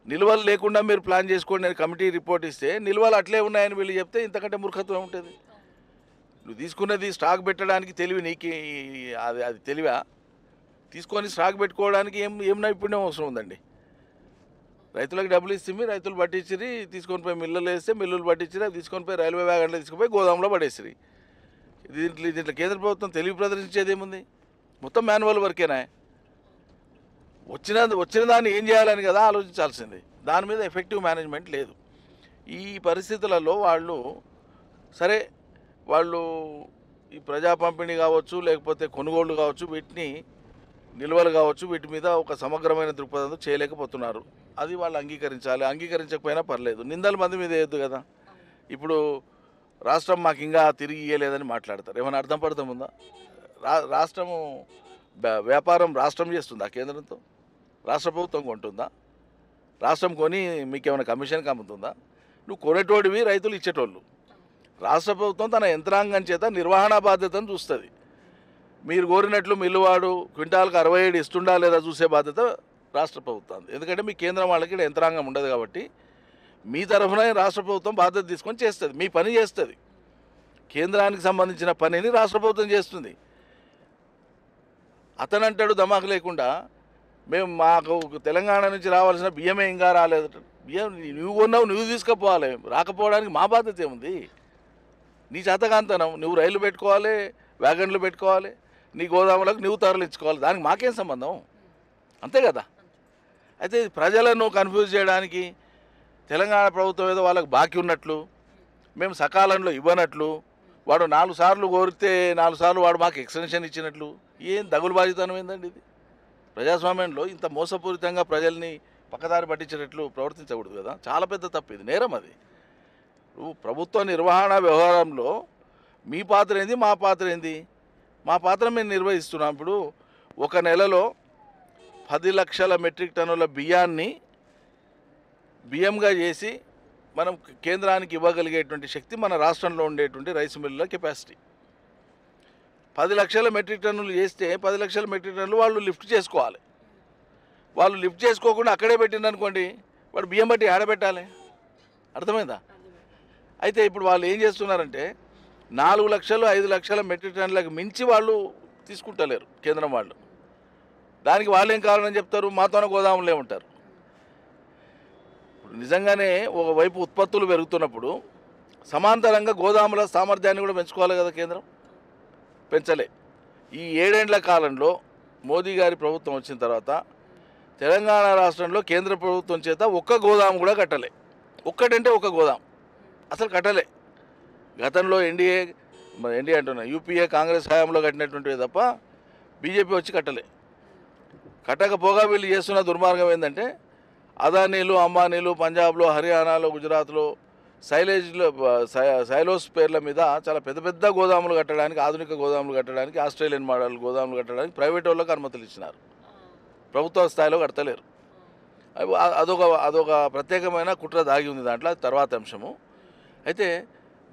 నిల్వలు లేకుండా మీరు ప్లాన్ చేసుకోండి నేను కమిటీ రిపోర్ట్ ఇస్తే నిల్వలు అట్లే ఉన్నాయని వీళ్ళు చెప్తే ఇంతకంటే మూర్ఖత్వం ఉంటుంది నువ్వు తీసుకున్నది స్టాక్ పెట్టడానికి తెలివి నీకు అది అది తెలివా? తీసుకొని స్టాక్ పెట్టుకోవడానికి ఏం ఏం నైపుణ్యం అవసరం ఉందండి? రైతులకు డబ్బులు ఇస్తే రైతులు పట్టించిరి తీసుకొని పోయి మిల్లులు వేస్తే మిల్లులు పట్టించిరి అవి తీసుకొని పోయి రైల్వే వ్యాగన్లో తీసుకుపోయి గోదాంలో పడేసిరి దీంట్లో దీంట్లో కేంద్ర ప్రభుత్వం తెలివి ప్రదర్శించేది ఏముంది? మొత్తం మాన్యువల్ వర్కేనా? వచ్చిన వచ్చిన దాన్ని ఏం చేయాలని కదా ఆలోచించాల్సింది. దాని మీద ఎఫెక్టివ్ మేనేజ్మెంట్ లేదు. ఈ పరిస్థితులలో వాళ్ళు సరే వాళ్ళు ఈ ప్రజా పంపిణీ కావచ్చు లేకపోతే కొనుగోళ్ళు కావచ్చు వీటిని నిల్వలు కావచ్చు వీటి మీద ఒక సమగ్రమైన దృక్పథంతో చేయలేకపోతున్నారు. అది వాళ్ళు అంగీకరించాలి. అంగీకరించకపోయినా పర్లేదు. నిందల మంది మీద వేయద్దు కదా. ఇప్పుడు రాష్ట్రం మాకు ఇంకా తిరిగి ఇయ్యలేదని మాట్లాడతారు. ఏమైనా అర్థం పడతాం ఉందా? రాష్ట్రము వ్యాపారం రాష్ట్రం చేస్తుందా కేంద్రంతో? రాష్ట్ర ప్రభుత్వం కొంటుందా? రాష్ట్రం కొని మీకేమైనా కమిషన్కి అమ్ముతుందా నువ్వు కొనేటోడివి రైతులు ఇచ్చేటోళ్ళు. రాష్ట్ర ప్రభుత్వం తన యంత్రాంగం చేత నిర్వహణ బాధ్యతను చూస్తుంది. మీరు కోరినట్లు మిల్లువాడు క్వింటాల్కి అరవై ఏడు ఇస్తుండా లేదా చూసే బాధ్యత రాష్ట్ర ప్రభుత్వం ఎందుకంటే మీ కేంద్రం వాళ్ళకి ఈడ యంత్రాంగం ఉండదు కాబట్టి మీ తరఫున రాష్ట్ర ప్రభుత్వం బాధ్యత తీసుకొని చేస్తుంది. మీ పని చేస్తుంది. కేంద్రానికి సంబంధించిన పనిని రాష్ట్ర ప్రభుత్వం చేస్తుంది. అతను అంటాడు దమాకు లేకుండా మేము మాకు తెలంగాణ నుంచి రావాల్సిన బియ్యమే ఇంకా రాలేదు. బియ్యం నువ్వు కొన్నావు నువ్వు తీసుకుపోవాలి. రాకపోవడానికి మా బాధ్యత ఏముంది? నీ చేతకాంతనం నువ్వు రైలు పెట్టుకోవాలి వ్యాగన్లు పెట్టుకోవాలి నీ గోదాములకు నువ్వు తరలించుకోవాలి దానికి మాకేం సంబంధం? అంతే కదా? అయితే ప్రజలను కన్ఫ్యూజ్ చేయడానికి తెలంగాణ ప్రభుత్వం ఏదో వాళ్ళకి బాకీ ఉన్నట్లు మేము సకాలంలో ఇవ్వనట్లు వాడు నాలుగు సార్లు కోరితే నాలుగు సార్లు వాడు మాకు ఎక్స్టెన్షన్ ఇచ్చినట్లు. ఏం దగులు బాధితనం ఏందండి ఇది? ప్రజాస్వామ్యంలో ఇంత మోసపూరితంగా ప్రజల్ని పక్కదారి పట్టించినట్లు ప్రవర్తించకూడదు కదా? చాలా పెద్ద తప్పు ఇది. నేరం అది. ప్రభుత్వ నిర్వహణ వ్యవహారంలో మీ పాత్ర ఏంది మా పాత్ర ఏంది? మా పాత్ర మేము నిర్వహిస్తున్నాం. ఇప్పుడు ఒక నెలలో పది లక్షల మెట్రిక్ టన్నుల బియ్యాన్ని బియ్యంగా చేసి మనం కేంద్రానికి ఇవ్వగలిగేటువంటి శక్తి మన రాష్ట్రంలో ఉండేటువంటి రైస్ మిల్లుల కెపాసిటీ. పది లక్షల మెట్రిక్ టన్నులు చేస్తే పది లక్షల మెట్రిక్ టన్నులు వాళ్ళు లిఫ్ట్ చేసుకోవాలి. వాళ్ళు లిఫ్ట్ చేసుకోకుండా అక్కడే పెట్టిందనుకోండి వాడు బియ్యం బట్టి ఆడబెట్టాలి అర్థమైందా? అయితే ఇప్పుడు వాళ్ళు ఏం చేస్తున్నారంటే నాలుగు లక్షలు ఐదు లక్షల మెట్రిక్ టన్నులకు మించి వాళ్ళు తీసుకుంటలేరు కేంద్రం వాళ్ళు. దానికి వాళ్ళు ఏం కావాలని చెప్తారు? మాతోనే గోదాములు ఉంటారు నిజంగానే ఒకవైపు ఉత్పత్తులు పెరుగుతున్నప్పుడు సమాంతరంగా గోదాముల సామర్థ్యాన్ని కూడా పెంచుకోవాలి కదా కేంద్రం? పెంచలే. ఈ ఏడేండ్ల కాలంలో మోదీ గారి ప్రభుత్వం వచ్చిన తర్వాత తెలంగాణ రాష్ట్రంలో కేంద్ర ప్రభుత్వం చేత ఒక్క గోదాము కూడా కట్టలే. ఒక్కటంటే ఒక గోదాం అసలు కట్టలే. గతంలో ఎన్డీఏ ఎన్డీఏ అంటున్నా యూపీఏ కాంగ్రెస్ హయాంలో కట్టినటువంటివి తప్ప బీజేపీ వచ్చి కట్టలే. కట్టకపోగా వీళ్ళు చేస్తున్న దుర్మార్గం ఏంటంటే అదానీలు అంబానీలు పంజాబ్లో హర్యానాలో గుజరాత్లో సైలేజ్లో సై- సైలోస్ పేర్ల మీద చాలా పెద్ద పెద్ద గోదాములు కట్టడానికి ఆధునిక గోదాములు కట్టడానికి ఆస్ట్రేలియన్ మోడల్ గోదాములు కట్టడానికి ప్రైవేట్ వాళ్ళకి అనుమతులు ఇచ్చినారు. ప్రభుత్వ స్థాయిలో కడతలేరు. అదొక అదొక ప్రత్యేకమైన కుట్ర దాగి ఉంది దాంట్లో తర్వాత అంశము. అయితే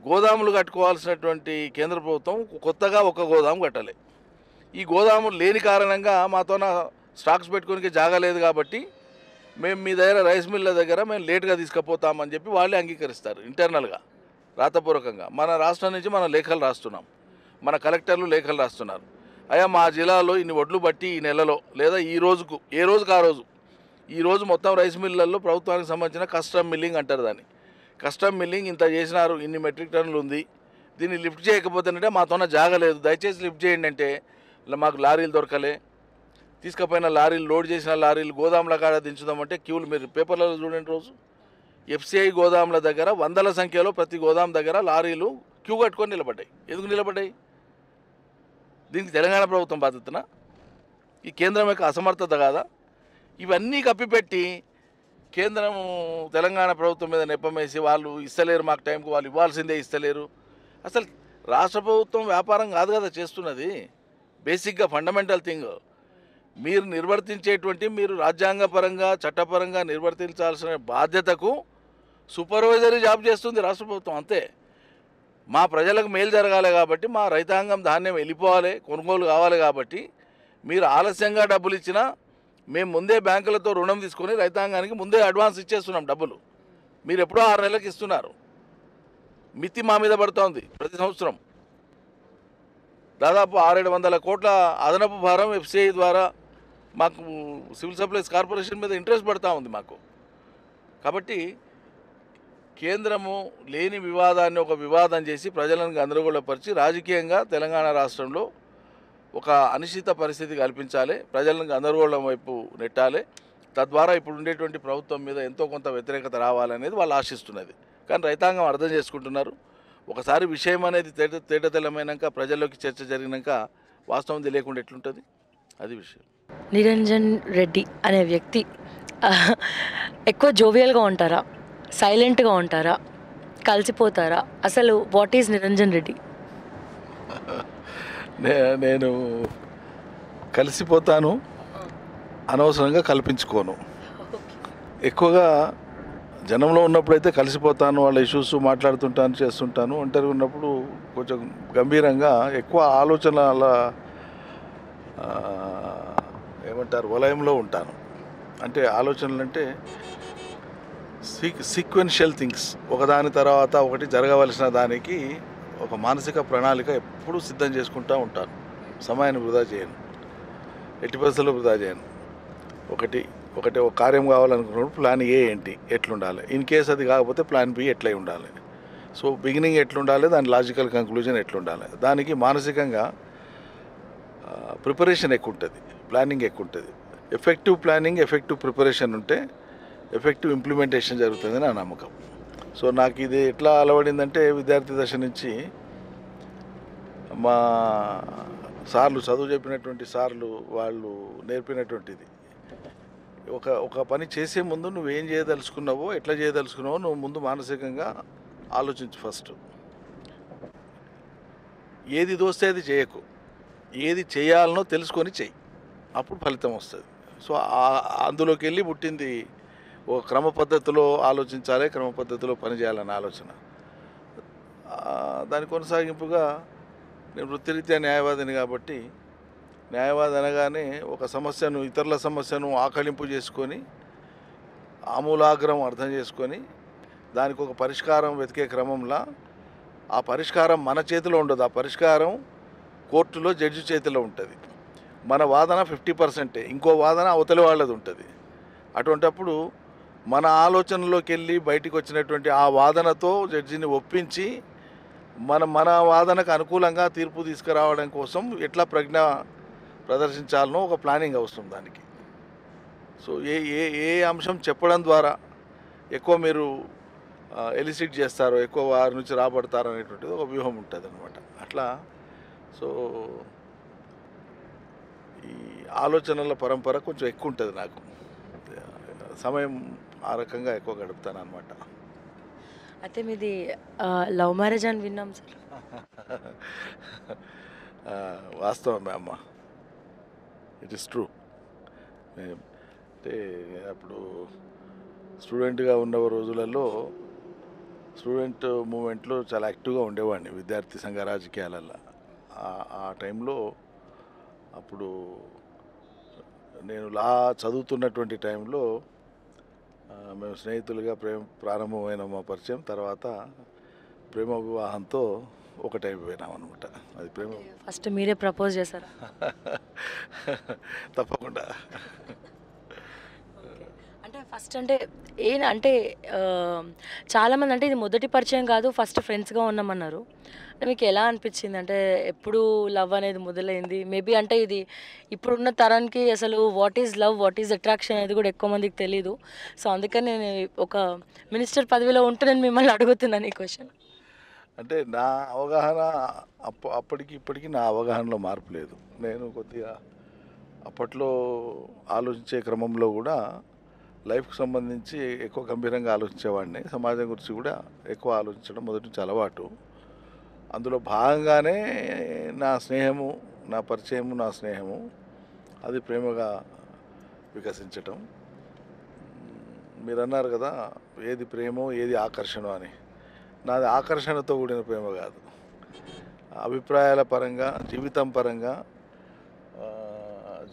గోదాములు కట్టుకోవాల్సినటువంటి కేంద్ర ప్రభుత్వం కొత్తగా ఒక గోదాము కట్టాలి. ఈ గోదాములు లేని కారణంగా మాతోన స్టాక్స్ పెట్టుకోనికి జాగా లేదు కాబట్టి మేము మీ దగ్గర రైస్ మిల్ల దగ్గర మేము లేట్గా తీసుకుపోతామని చెప్పి వాళ్ళే అంగీకరిస్తారు ఇంటర్నల్గా రాతపూర్వకంగా. మన రాష్ట్రం నుంచి మనం లేఖలు రాస్తున్నాం. మన కలెక్టర్లు లేఖలు రాస్తున్నారు. అయ్యా మా జిల్లాలో ఇన్ని ఒడ్లు బట్టి ఈ నెలలో లేదా ఈ రోజుకు ఏ రోజుకు ఆ రోజు? ఈ రోజు మొత్తం రైస్ మిల్లల్లో ప్రభుత్వానికి సంబంధించిన కస్టమ్ మిల్లింగ్ అంటారు దాన్ని. కస్టమ్ మిల్లింగ్ ఇంత చేసినారు ఇన్ని మెట్రిక్ టన్నులు ఉంది. దీన్ని లిఫ్ట్ చేయకపోతేనంటే మాతోన జాగలేదు. దయచేసి లిఫ్ట్ చేయండి అంటే మాకు లారీలు దొరకలే. తీసుకుపోయిన లారీలు లోడ్ చేసిన లారీలు గోదాముల కాడ దించుదామంటే క్యూలు మీరు పేపర్లలో చూడండి రోజు. ఎఫ్సిఐ గోదాముల దగ్గర వందల సంఖ్యలో ప్రతి గోదాం దగ్గర లారీలు క్యూ కట్టుకొని నిలబడ్డాయి. ఎందుకు నిలబడ్డాయి? దీనికి తెలంగాణ ప్రభుత్వం బాధ్యతనా? ఈ కేంద్రం యొక్క అసమర్థత కాదా? ఇవన్నీ కప్పిపెట్టి కేంద్రం తెలంగాణ ప్రభుత్వం మీద నెప్పమేసి వాళ్ళు ఇస్తలేరు మాకు టైంకి వాళ్ళు ఇవ్వాల్సిందే ఇస్తలేరు. అసలు రాష్ట్ర ప్రభుత్వం వ్యాపారం కాదు కదా చేస్తున్నది. బేసిక్గా ఫండమెంటల్ థింగ్. మీరు నిర్వర్తించేటువంటి మీరు రాజ్యాంగపరంగా చట్టపరంగా నిర్వర్తించాల్సిన బాధ్యతకు సూపర్వైజరీ జాబ్ చేస్తుంది రాష్ట్ర ప్రభుత్వం అంతే. మా ప్రజలకు మేలు జరగాలి కాబట్టి మా రైతాంగం ధాన్యం వెళ్ళిపోవాలి కొనుగోలు కావాలి కాబట్టి మీరు ఆలస్యంగా డబ్బులు ఇచ్చినా మేము ముందే బ్యాంకులతో రుణం తీసుకొని రైతాంగానికి ముందే అడ్వాన్స్ ఇచ్చేస్తున్నాం డబ్బులు. మీరు ఎప్పుడో ఆరు నెలలకు ఇస్తున్నారు. మితి మా మీద పడుతోంది ప్రతి సంవత్సరం. దాదాపు ఆరేడు వందల కోట్ల అదనపు భారం ఎఫ్సిఐ ద్వారా మాకు సివిల్ సప్లైస్ కార్పొరేషన్ మీద ఇంట్రెస్ట్ పడతా ఉంది మాకు. కాబట్టి కేంద్రము లేని వివాదాన్ని ఒక వివాదం చేసి ప్రజలను గందరగోళపరిచి రాజకీయంగా తెలంగాణ రాష్ట్రంలో ఒక అనిశ్చిత పరిస్థితి కల్పించాలి ప్రజలను గందరగోళం వైపు నెట్టాలి. తద్వారా ఇప్పుడు ఉండేటువంటి ప్రభుత్వం మీద ఎంతో కొంత వ్యతిరేకత రావాలనేది వాళ్ళు ఆశిస్తున్నది. కానీ రైతాంగం అర్థం చేసుకుంటున్నారు. ఒకసారి విషయం అనేది తేట తేటతెల్లమైనాక ప్రజల్లోకి చర్చ జరిగినాక వాస్తవం తెలియకుండా ఎట్లుంటుంది? అది విషయం. నిరంజన్ రెడ్డి అనే వ్యక్తి ఎక్కువ జోవియల్గా ఉంటారా? సైలెంట్గా ఉంటారా? కలిసిపోతారా? అసలు వాట్ ఈజ్ నిరంజన్ రెడ్డి? (laughs) నేను కలిసిపోతాను అనవసరంగా కల్పించుకోను. ఎక్కువగా జనంలో ఉన్నప్పుడైతే కలిసిపోతాను వాళ్ళ ఇష్యూస్ మాట్లాడుతుంటాను చేస్తుంటాను. ఒంటరిగా ఉన్నప్పుడు కొంచెం గంభీరంగా ఎక్కువ ఆలోచనల ఏమంటారు వలయంలో ఉంటాను. అంటే ఆలోచనలు అంటే సీక్వెన్షియల్ థింగ్స్. ఒకదాని తర్వాత ఒకటి జరగవలసిన దానికి ఒక మానసిక ప్రణాళిక ఎప్పుడూ సిద్ధం చేసుకుంటూ ఉంటాను. సమయాన్ని వృధా చేయను. ఎట్టి పరిస్థితుల్లో వృధా చేయను. ఒకటి ఒకటి ఒక కార్యం కావాలనుకున్నప్పుడు ప్లాన్ ఏ ఏంటి ఎట్లుండాలి? ఇన్ కేస్ అది కాకపోతే ప్లాన్ బి ఎట్లయి ఉండాలి? సో బిగినింగ్ ఎట్లుండాలి? దాని లాజికల్ కంక్లూజన్ ఎట్లుండాలి? దానికి మానసికంగా ప్రిపరేషన్ ఎక్కువ ఉంటుంది ప్లానింగ్ ఎక్కువ ఉంటుంది ఎఫెక్టివ్ ప్లానింగ్ ఎఫెక్టివ్ ప్రిపరేషన్ ఉంటే ఎఫెక్టివ్ ఇంప్లిమెంటేషన్ జరుగుతుంది నా నమ్మకం. సో నాకు ఇది ఎట్లా అలవడిందంటే విద్యార్థి దశ నుంచి మా సార్లు చదువు చెప్పినటువంటి సార్లు వాళ్ళు నేర్పినటువంటిది. ఒక ఒక పని చేసే ముందు నువ్వేం చేయదలుచుకున్నావో ఎట్లా చేయదలుచుకున్నావో నువ్వు ముందు మానసికంగా ఆలోచించు ఫస్ట్. ఏది దోస్తే అది చేయకు. ఏది చేయాలనో తెలుసుకొని చెయ్యి అప్పుడు ఫలితం వస్తుంది. సో అందులోకి వెళ్ళి పుట్టింది ఒక క్రమ పద్ధతిలో ఆలోచించాలి క్రమ పద్ధతిలో పనిచేయాలన్న ఆలోచన. దాని కొనసాగింపుగా నేను వృత్తిరీత్యా న్యాయవాదిని కాబట్టి న్యాయవాది అనగానే ఒక సమస్యను ఇతరుల సమస్యను ఆకలింపు చేసుకొని ఆమూలాగ్రం అర్థం చేసుకొని దానికి ఒక పరిష్కారం వెతికే క్రమంలో ఆ పరిష్కారం మన చేతిలో ఉండదు. ఆ పరిష్కారం కోర్టులో జడ్జి చేతిలో ఉంటుంది. మన వాదన ఫిఫ్టీ పర్సెంటే ఇంకో వాదన అవతలి వాళ్ళది ఉంటుంది. అటువంటప్పుడు మన ఆలోచనలోకి వెళ్ళి బయటికి వచ్చినటువంటి ఆ వాదనతో జడ్జిని ఒప్పించి మన మన వాదనకు అనుకూలంగా తీర్పు తీసుకురావడం కోసం ఎట్లా ప్రజ్ఞ ప్రదర్శించాలనో ఒక ప్లానింగ్ అవసరం దానికి. సో ఏ ఏ ఏ అంశం చెప్పడం ద్వారా ఎక్కువ మీరు ఎలిసిట్ చేస్తారో ఎక్కువ వారి నుంచి రాబడతారో అనేటువంటిది ఒక వ్యూహం ఉంటుంది అనమాట అట్లా సో ఈ ఆలోచనల పరంపర కొంచెం ఎక్కువ ఉంటుంది నాకు. సమయం ఆ రకంగా ఎక్కువ గడుపుతాను అనమాట అయితే మీది లవ్ మ్యారేజ్ అని విన్నాం సార్. వాస్తవమే అమ్మ. ఇట్ ఇస్ ట్రూ అంటే అప్పుడు స్టూడెంట్గా ఉన్న రోజులలో స్టూడెంట్ మూమెంట్లో చాలా యాక్టివ్గా ఉండేవాడిని విద్యార్థి సంఘ రాజకీయాలలో ఆ- టైంలో అప్పుడు నేను లా చదువుతున్నటువంటి టైంలో మేము స్నేహితులుగా ప్రేమ ప్రారంభమైన మా పరిచయం తర్వాత ప్రేమ వివాహంతో ఒకటైపోయినాం అనమాట అది ప్రేమ ఫస్ట్ మీరే ప్రపోజ్ చేశారా? (laughs) తప్పకుండా. అంటే ఫస్ట్ అంటే ఏం అంటే చాలామంది అంటే ఇది మొదటి పరిచయం కాదు ఫస్ట్ ఫ్రెండ్స్గా ఉన్నామన్నారు. మీకు ఎలా అనిపించింది? అంటే ఎప్పుడు లవ్ అనేది మొదలైంది? మేబీ అంటే ఇది ఇప్పుడున్న తరానికి అసలు what is love what is attraction అనేది కూడా ఎక్కువ మందికి తెలియదు సో అందుకని నేను ఒక మినిస్టర్ పదవిలో ఉంటే నేను మిమ్మల్ని అడుగుతున్నాను ఈ క్వశ్చన్ అంటే నా అవగాహన అప్ప అప్పటికి ఇప్పటికీ నా అవగాహనలో మార్పు లేదు. నేను కొద్దిగా అప్పట్లో ఆలోచించే క్రమంలో కూడా లైఫ్కు సంబంధించి ఎక్కువ గంభీరంగా ఆలోచించేవాడిని. సమాజం గురించి కూడా ఎక్కువ ఆలోచించడం మొదటి నుంచి అలవాటు. అందులో భాగంగానే నా స్నేహము నా పరిచయము నా స్నేహము అది ప్రేమగా వికసించటం. మీరు అన్నారు కదా ఏది ప్రేమో ఏది ఆకర్షణ అని. నాది ఆకర్షణతో కూడిన ప్రేమ కాదు. అభిప్రాయాల పరంగా జీవితం పరంగా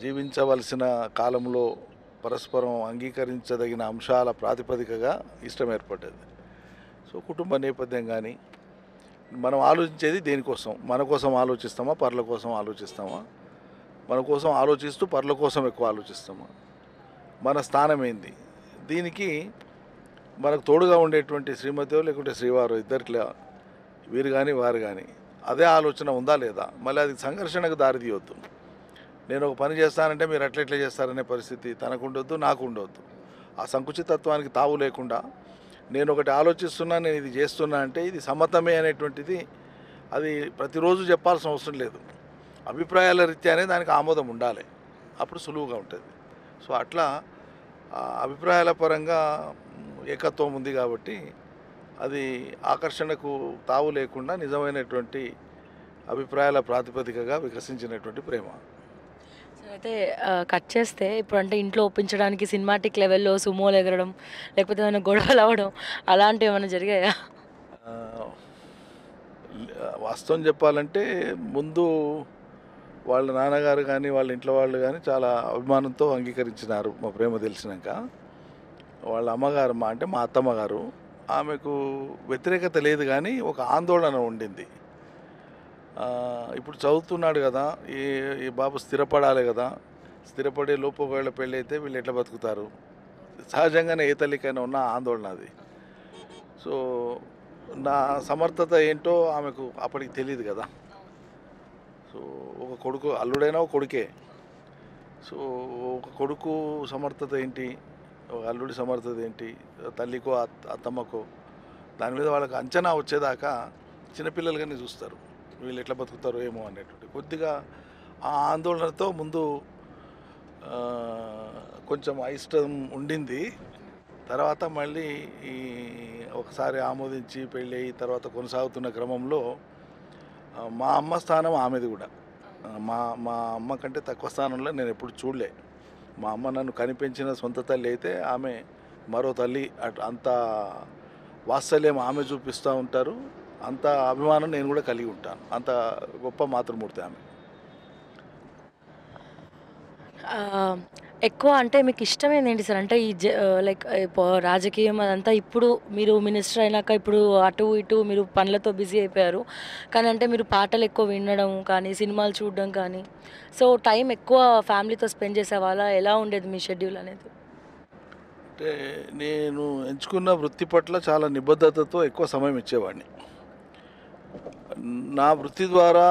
జీవించవలసిన కాలంలో పరస్పరం అంగీకరించదగిన అంశాల ప్రాతిపదికగా ఇష్టం ఏర్పడ్డది. సో కుటుంబ నేపథ్యం కానీ మనం ఆలోచించేది దేనికోసం? మన కోసం ఆలోచిస్తామా? పర్ల కోసం ఆలోచిస్తామా? మన కోసం ఆలోచిస్తూ పర్ల కోసం ఎక్కువ ఆలోచిస్తామా? మన స్థానం ఏంది? దీనికి మనకు తోడుగా ఉండేటువంటి శ్రీమతి లేకుంటే శ్రీవారు ఇద్దరిలో వీరు కానీ వారు కానీ అదే ఆలోచన ఉందా లేదా? మళ్ళీ అది సంఘర్షణకు దారి తీయొద్దు నేను ఒక పని చేస్తానంటే మీరు అట్లా ఎట్లా చేస్తారనే పరిస్థితి. తనకు ఉండొద్దు నాకు ఉండొద్దు ఆ సంకుచితత్వానికి తావు లేకుండా నేను ఒకటి ఆలోచిస్తున్నా నేను ఇది చేస్తున్నా అంటే ఇది సమ్మతమే అనేటువంటిది అది ప్రతిరోజు చెప్పాల్సిన అవసరం లేదు. అభిప్రాయాల రీత్యానే దానికి ఆమోదం ఉండాలి. అప్పుడు సులువుగా ఉంటుంది. సో అట్లా అభిప్రాయాల పరంగా ఏకత్వం ఉంది కాబట్టి అది ఆకర్షణకు తావు లేకుండా నిజమైనటువంటి అభిప్రాయాల ప్రాతిపదికగా వికసించినటువంటి ప్రేమ. అయితే కట్ చేస్తే ఇప్పుడు అంటే ఇంట్లో ఒప్పించడానికి సినిమాటిక్ లెవెల్లో సుమోలు ఎగరడం లేకపోతే ఏమైనా గొడవలు అవ్వడం అలాంటివి ఏమైనా జరిగాయా? వాస్తవం చెప్పాలంటే ముందు వాళ్ళ నాన్నగారు కానీ వాళ్ళ ఇంట్లో వాళ్ళు కానీ చాలా అభిమానంతో అంగీకరించినారు మా ప్రేమ తెలిసినాక. వాళ్ళ అమ్మగారు మా అంటే మా అత్తమ్మగారు ఆమెకు వ్యతిరేకత లేదు కానీ ఒక ఆందోళన ఉండింది. ఇప్పుడు చదువుతున్నాడు కదా ఈ ఈ బాబు స్థిరపడాలి కదా స్థిరపడే లోపు ఒకవేళ పెళ్ళి అయితే వీళ్ళు ఎట్లా బతుకుతారు? సహజంగానే ఏ తల్లికైనా ఉన్న ఆందోళన అది. సో నా సమర్థత ఏంటో ఆమెకు అప్పటికి తెలియదు కదా. సో ఒక కొడుకు అల్లుడైనా ఒక కొడుకే. సో ఒక కొడుకు సమర్థత ఏంటి? ఒక అల్లుడి సమర్థత ఏంటి? తల్లికో అత్త- అత్తమ్మకో? దాని మీద వాళ్ళకి అంచనా వచ్చేదాకా చిన్నపిల్లలుగానే చూస్తారు. వీళ్ళు ఎట్లా బతుకుతారో ఏమో అనేటువంటి కొద్దిగా ఆ ఆందోళనతో ముందు కొంచెం అయిష్టం ఉండింది. తర్వాత మళ్ళీ ఈ ఒకసారి ఆమోదించి పెళ్ళి అయ్యి తర్వాత కొనసాగుతున్న క్రమంలో మా అమ్మ స్థానం ఆమెది కూడా. మా మా అమ్మ కంటే తక్కువ స్థానంలో నేను ఎప్పుడు చూడలే. మా అమ్మ నన్ను కనిపించిన సొంత తల్లి అయితే ఆమె మరో తల్లి అట్ అంత వాత్సల్యం ఆమె చూపిస్తూ ఉంటారు. అంత అభిమానం నేను కూడా కలిగి ఉంటాను. అంత గొప్ప మాతృమూర్తి ఆమె. ఎక్కువ అంటే మీకు ఇష్టమైంది ఏంటి సార్? అంటే ఈ లైక్ రాజకీయం అదంతా ఇప్పుడు మీరు మినిస్టర్ అయినాక ఇప్పుడు అటు ఇటు మీరు పనులతో బిజీ అయిపోయారు. కానీ అంటే మీరు పాటలు ఎక్కువ వినడం కానీ సినిమాలు చూడడం కానీ సో టైం ఎక్కువ ఫ్యామిలీతో స్పెండ్ చేసేవాళ్ళ ఎలా ఉండేది మీ షెడ్యూల్ అనేది? అంటే నేను ఎంచుకున్న వృత్తి పట్ల చాలా నిబద్ధతతో ఎక్కువ సమయం ఇచ్చేవాడిని. నా వృత్తి ద్వారా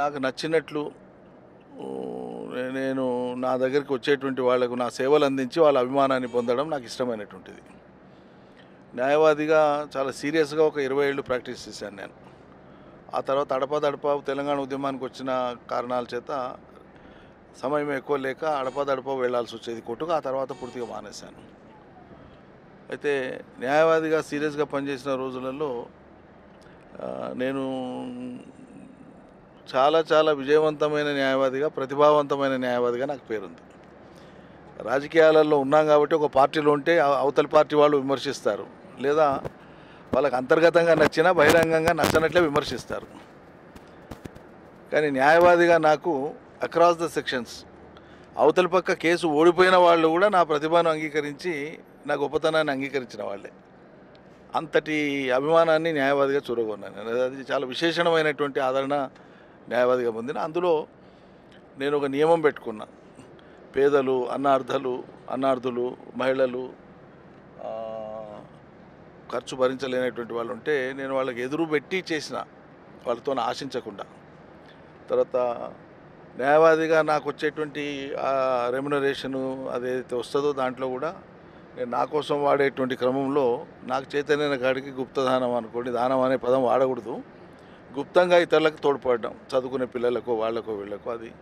నాకు నచ్చినట్లు నేను నా దగ్గరికి వచ్చేటువంటి వాళ్ళకు నా సేవలు అందించి వాళ్ళ అభిమానాన్ని పొందడం నాకు ఇష్టమైనటువంటిది. న్యాయవాదిగా చాలా సీరియస్గా ఒక ఇరవై ఏళ్ళు ప్రాక్టీస్ చేశాను నేను. ఆ తర్వాత అడపదడప తెలంగాణ ఉద్యమానికి వచ్చిన కారణాల చేత సమయం ఎక్కువ లేక అడపదడప వెళ్ళాల్సి వచ్చేది కొట్టుకు ఆ తర్వాత పూర్తిగా మానేశాను. అయితే న్యాయవాదిగా సీరియస్గా పనిచేసిన రోజులలో నేను చాలా చాలా విజయవంతమైన న్యాయవాదిగా ప్రతిభావంతమైన న్యాయవాదిగా నాకు పేరుంది. రాజకీయాలలో ఉన్నాం కాబట్టి ఒక పార్టీలో ఉంటే అవ- అవతలి పార్టీ వాళ్ళు విమర్శిస్తారు. లేదా వాళ్ళకి అంతర్గతంగా నచ్చినా బహిరంగంగా నచ్చనట్లే విమర్శిస్తారు. కానీ న్యాయవాదిగా నాకు అక్రాస్ ద సెక్షన్స్ అవతలి పక్క కేసు ఓడిపోయిన వాళ్ళు కూడా నా ప్రతిభను అంగీకరించి నా గొప్పతనాన్ని అంగీకరించిన వాళ్ళే. అంతటి అభిమానాన్ని న్యాయవాదిగా చూడగొన్నాను అది చాలా విశేషణమైనటువంటి ఆదరణ న్యాయవాదిగా పొందిన. అందులో నేను ఒక నియమం పెట్టుకున్నా. పేదలు అన్నార్థలు అన్నార్థులు మహిళలు ఖర్చు భరించలేనటువంటి వాళ్ళు ఉంటే నేను వాళ్ళకి ఎదురు పెట్టి చేసిన వాళ్ళతో ఆశించకుండా. తర్వాత న్యాయవాదిగా నాకు వచ్చేటువంటి రెమ్యునరేషను అదైతే వస్తుందో దాంట్లో కూడా నేను నా కోసం వాడేటువంటి క్రమంలో నాకు చైతన్యన కాడికి గుప్తదానం అనుకోండి దానం అనే పదం వాడకూడదు. గుప్తంగా ఇతరులకు తోడ్పడడం చదువుకునే పిల్లలకు వాళ్ళకు వీళ్ళకు అది.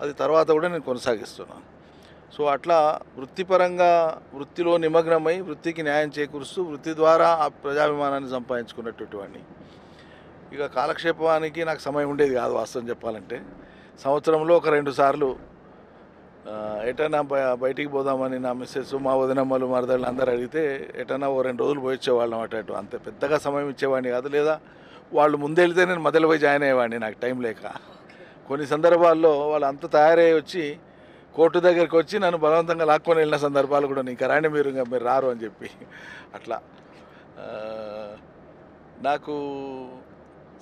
అది తర్వాత కూడా నేను కొనసాగిస్తున్నాను. సో అట్లా వృత్తిపరంగా వృత్తిలో నిమగ్నమై వృత్తికి న్యాయం చేకూరుస్తూ వృత్తి ద్వారా ఆ ప్రజాభిమానాన్ని సంపాదించుకున్నటువంటి వాడిని. ఇక కాలక్షేపానికి నాకు సమయం ఉండేది కాదు వాస్తవం చెప్పాలంటే. సంవత్సరంలో ఒక రెండు సార్లు ఎటన్నా బయటికి పోదామని నా మిస్సెస్ మా వదినమ్మలు మరదళ్ళు అందరు అడిగితే ఎటన్నా ఓ రెండు రోజులు పోయి వచ్చేవాళ్ళం అటు అటు. అంత పెద్దగా సమయం ఇచ్చేవాడిని కాదు లేదా వాళ్ళు ముందు వెళ్తే నేను మధ్యలో పోయి జాయిన్ అయ్యేవాడిని నాకు టైం లేక. కొన్ని సందర్భాల్లో వాళ్ళు అంత తయారై వచ్చి కోర్టు దగ్గరికి వచ్చి నన్ను బలవంతంగా లాక్కొని వెళ్ళిన సందర్భాలు కూడా ఇంకా రాండి మీరు ఇంకా మీరు రారు అని చెప్పి. అట్లా. నాకు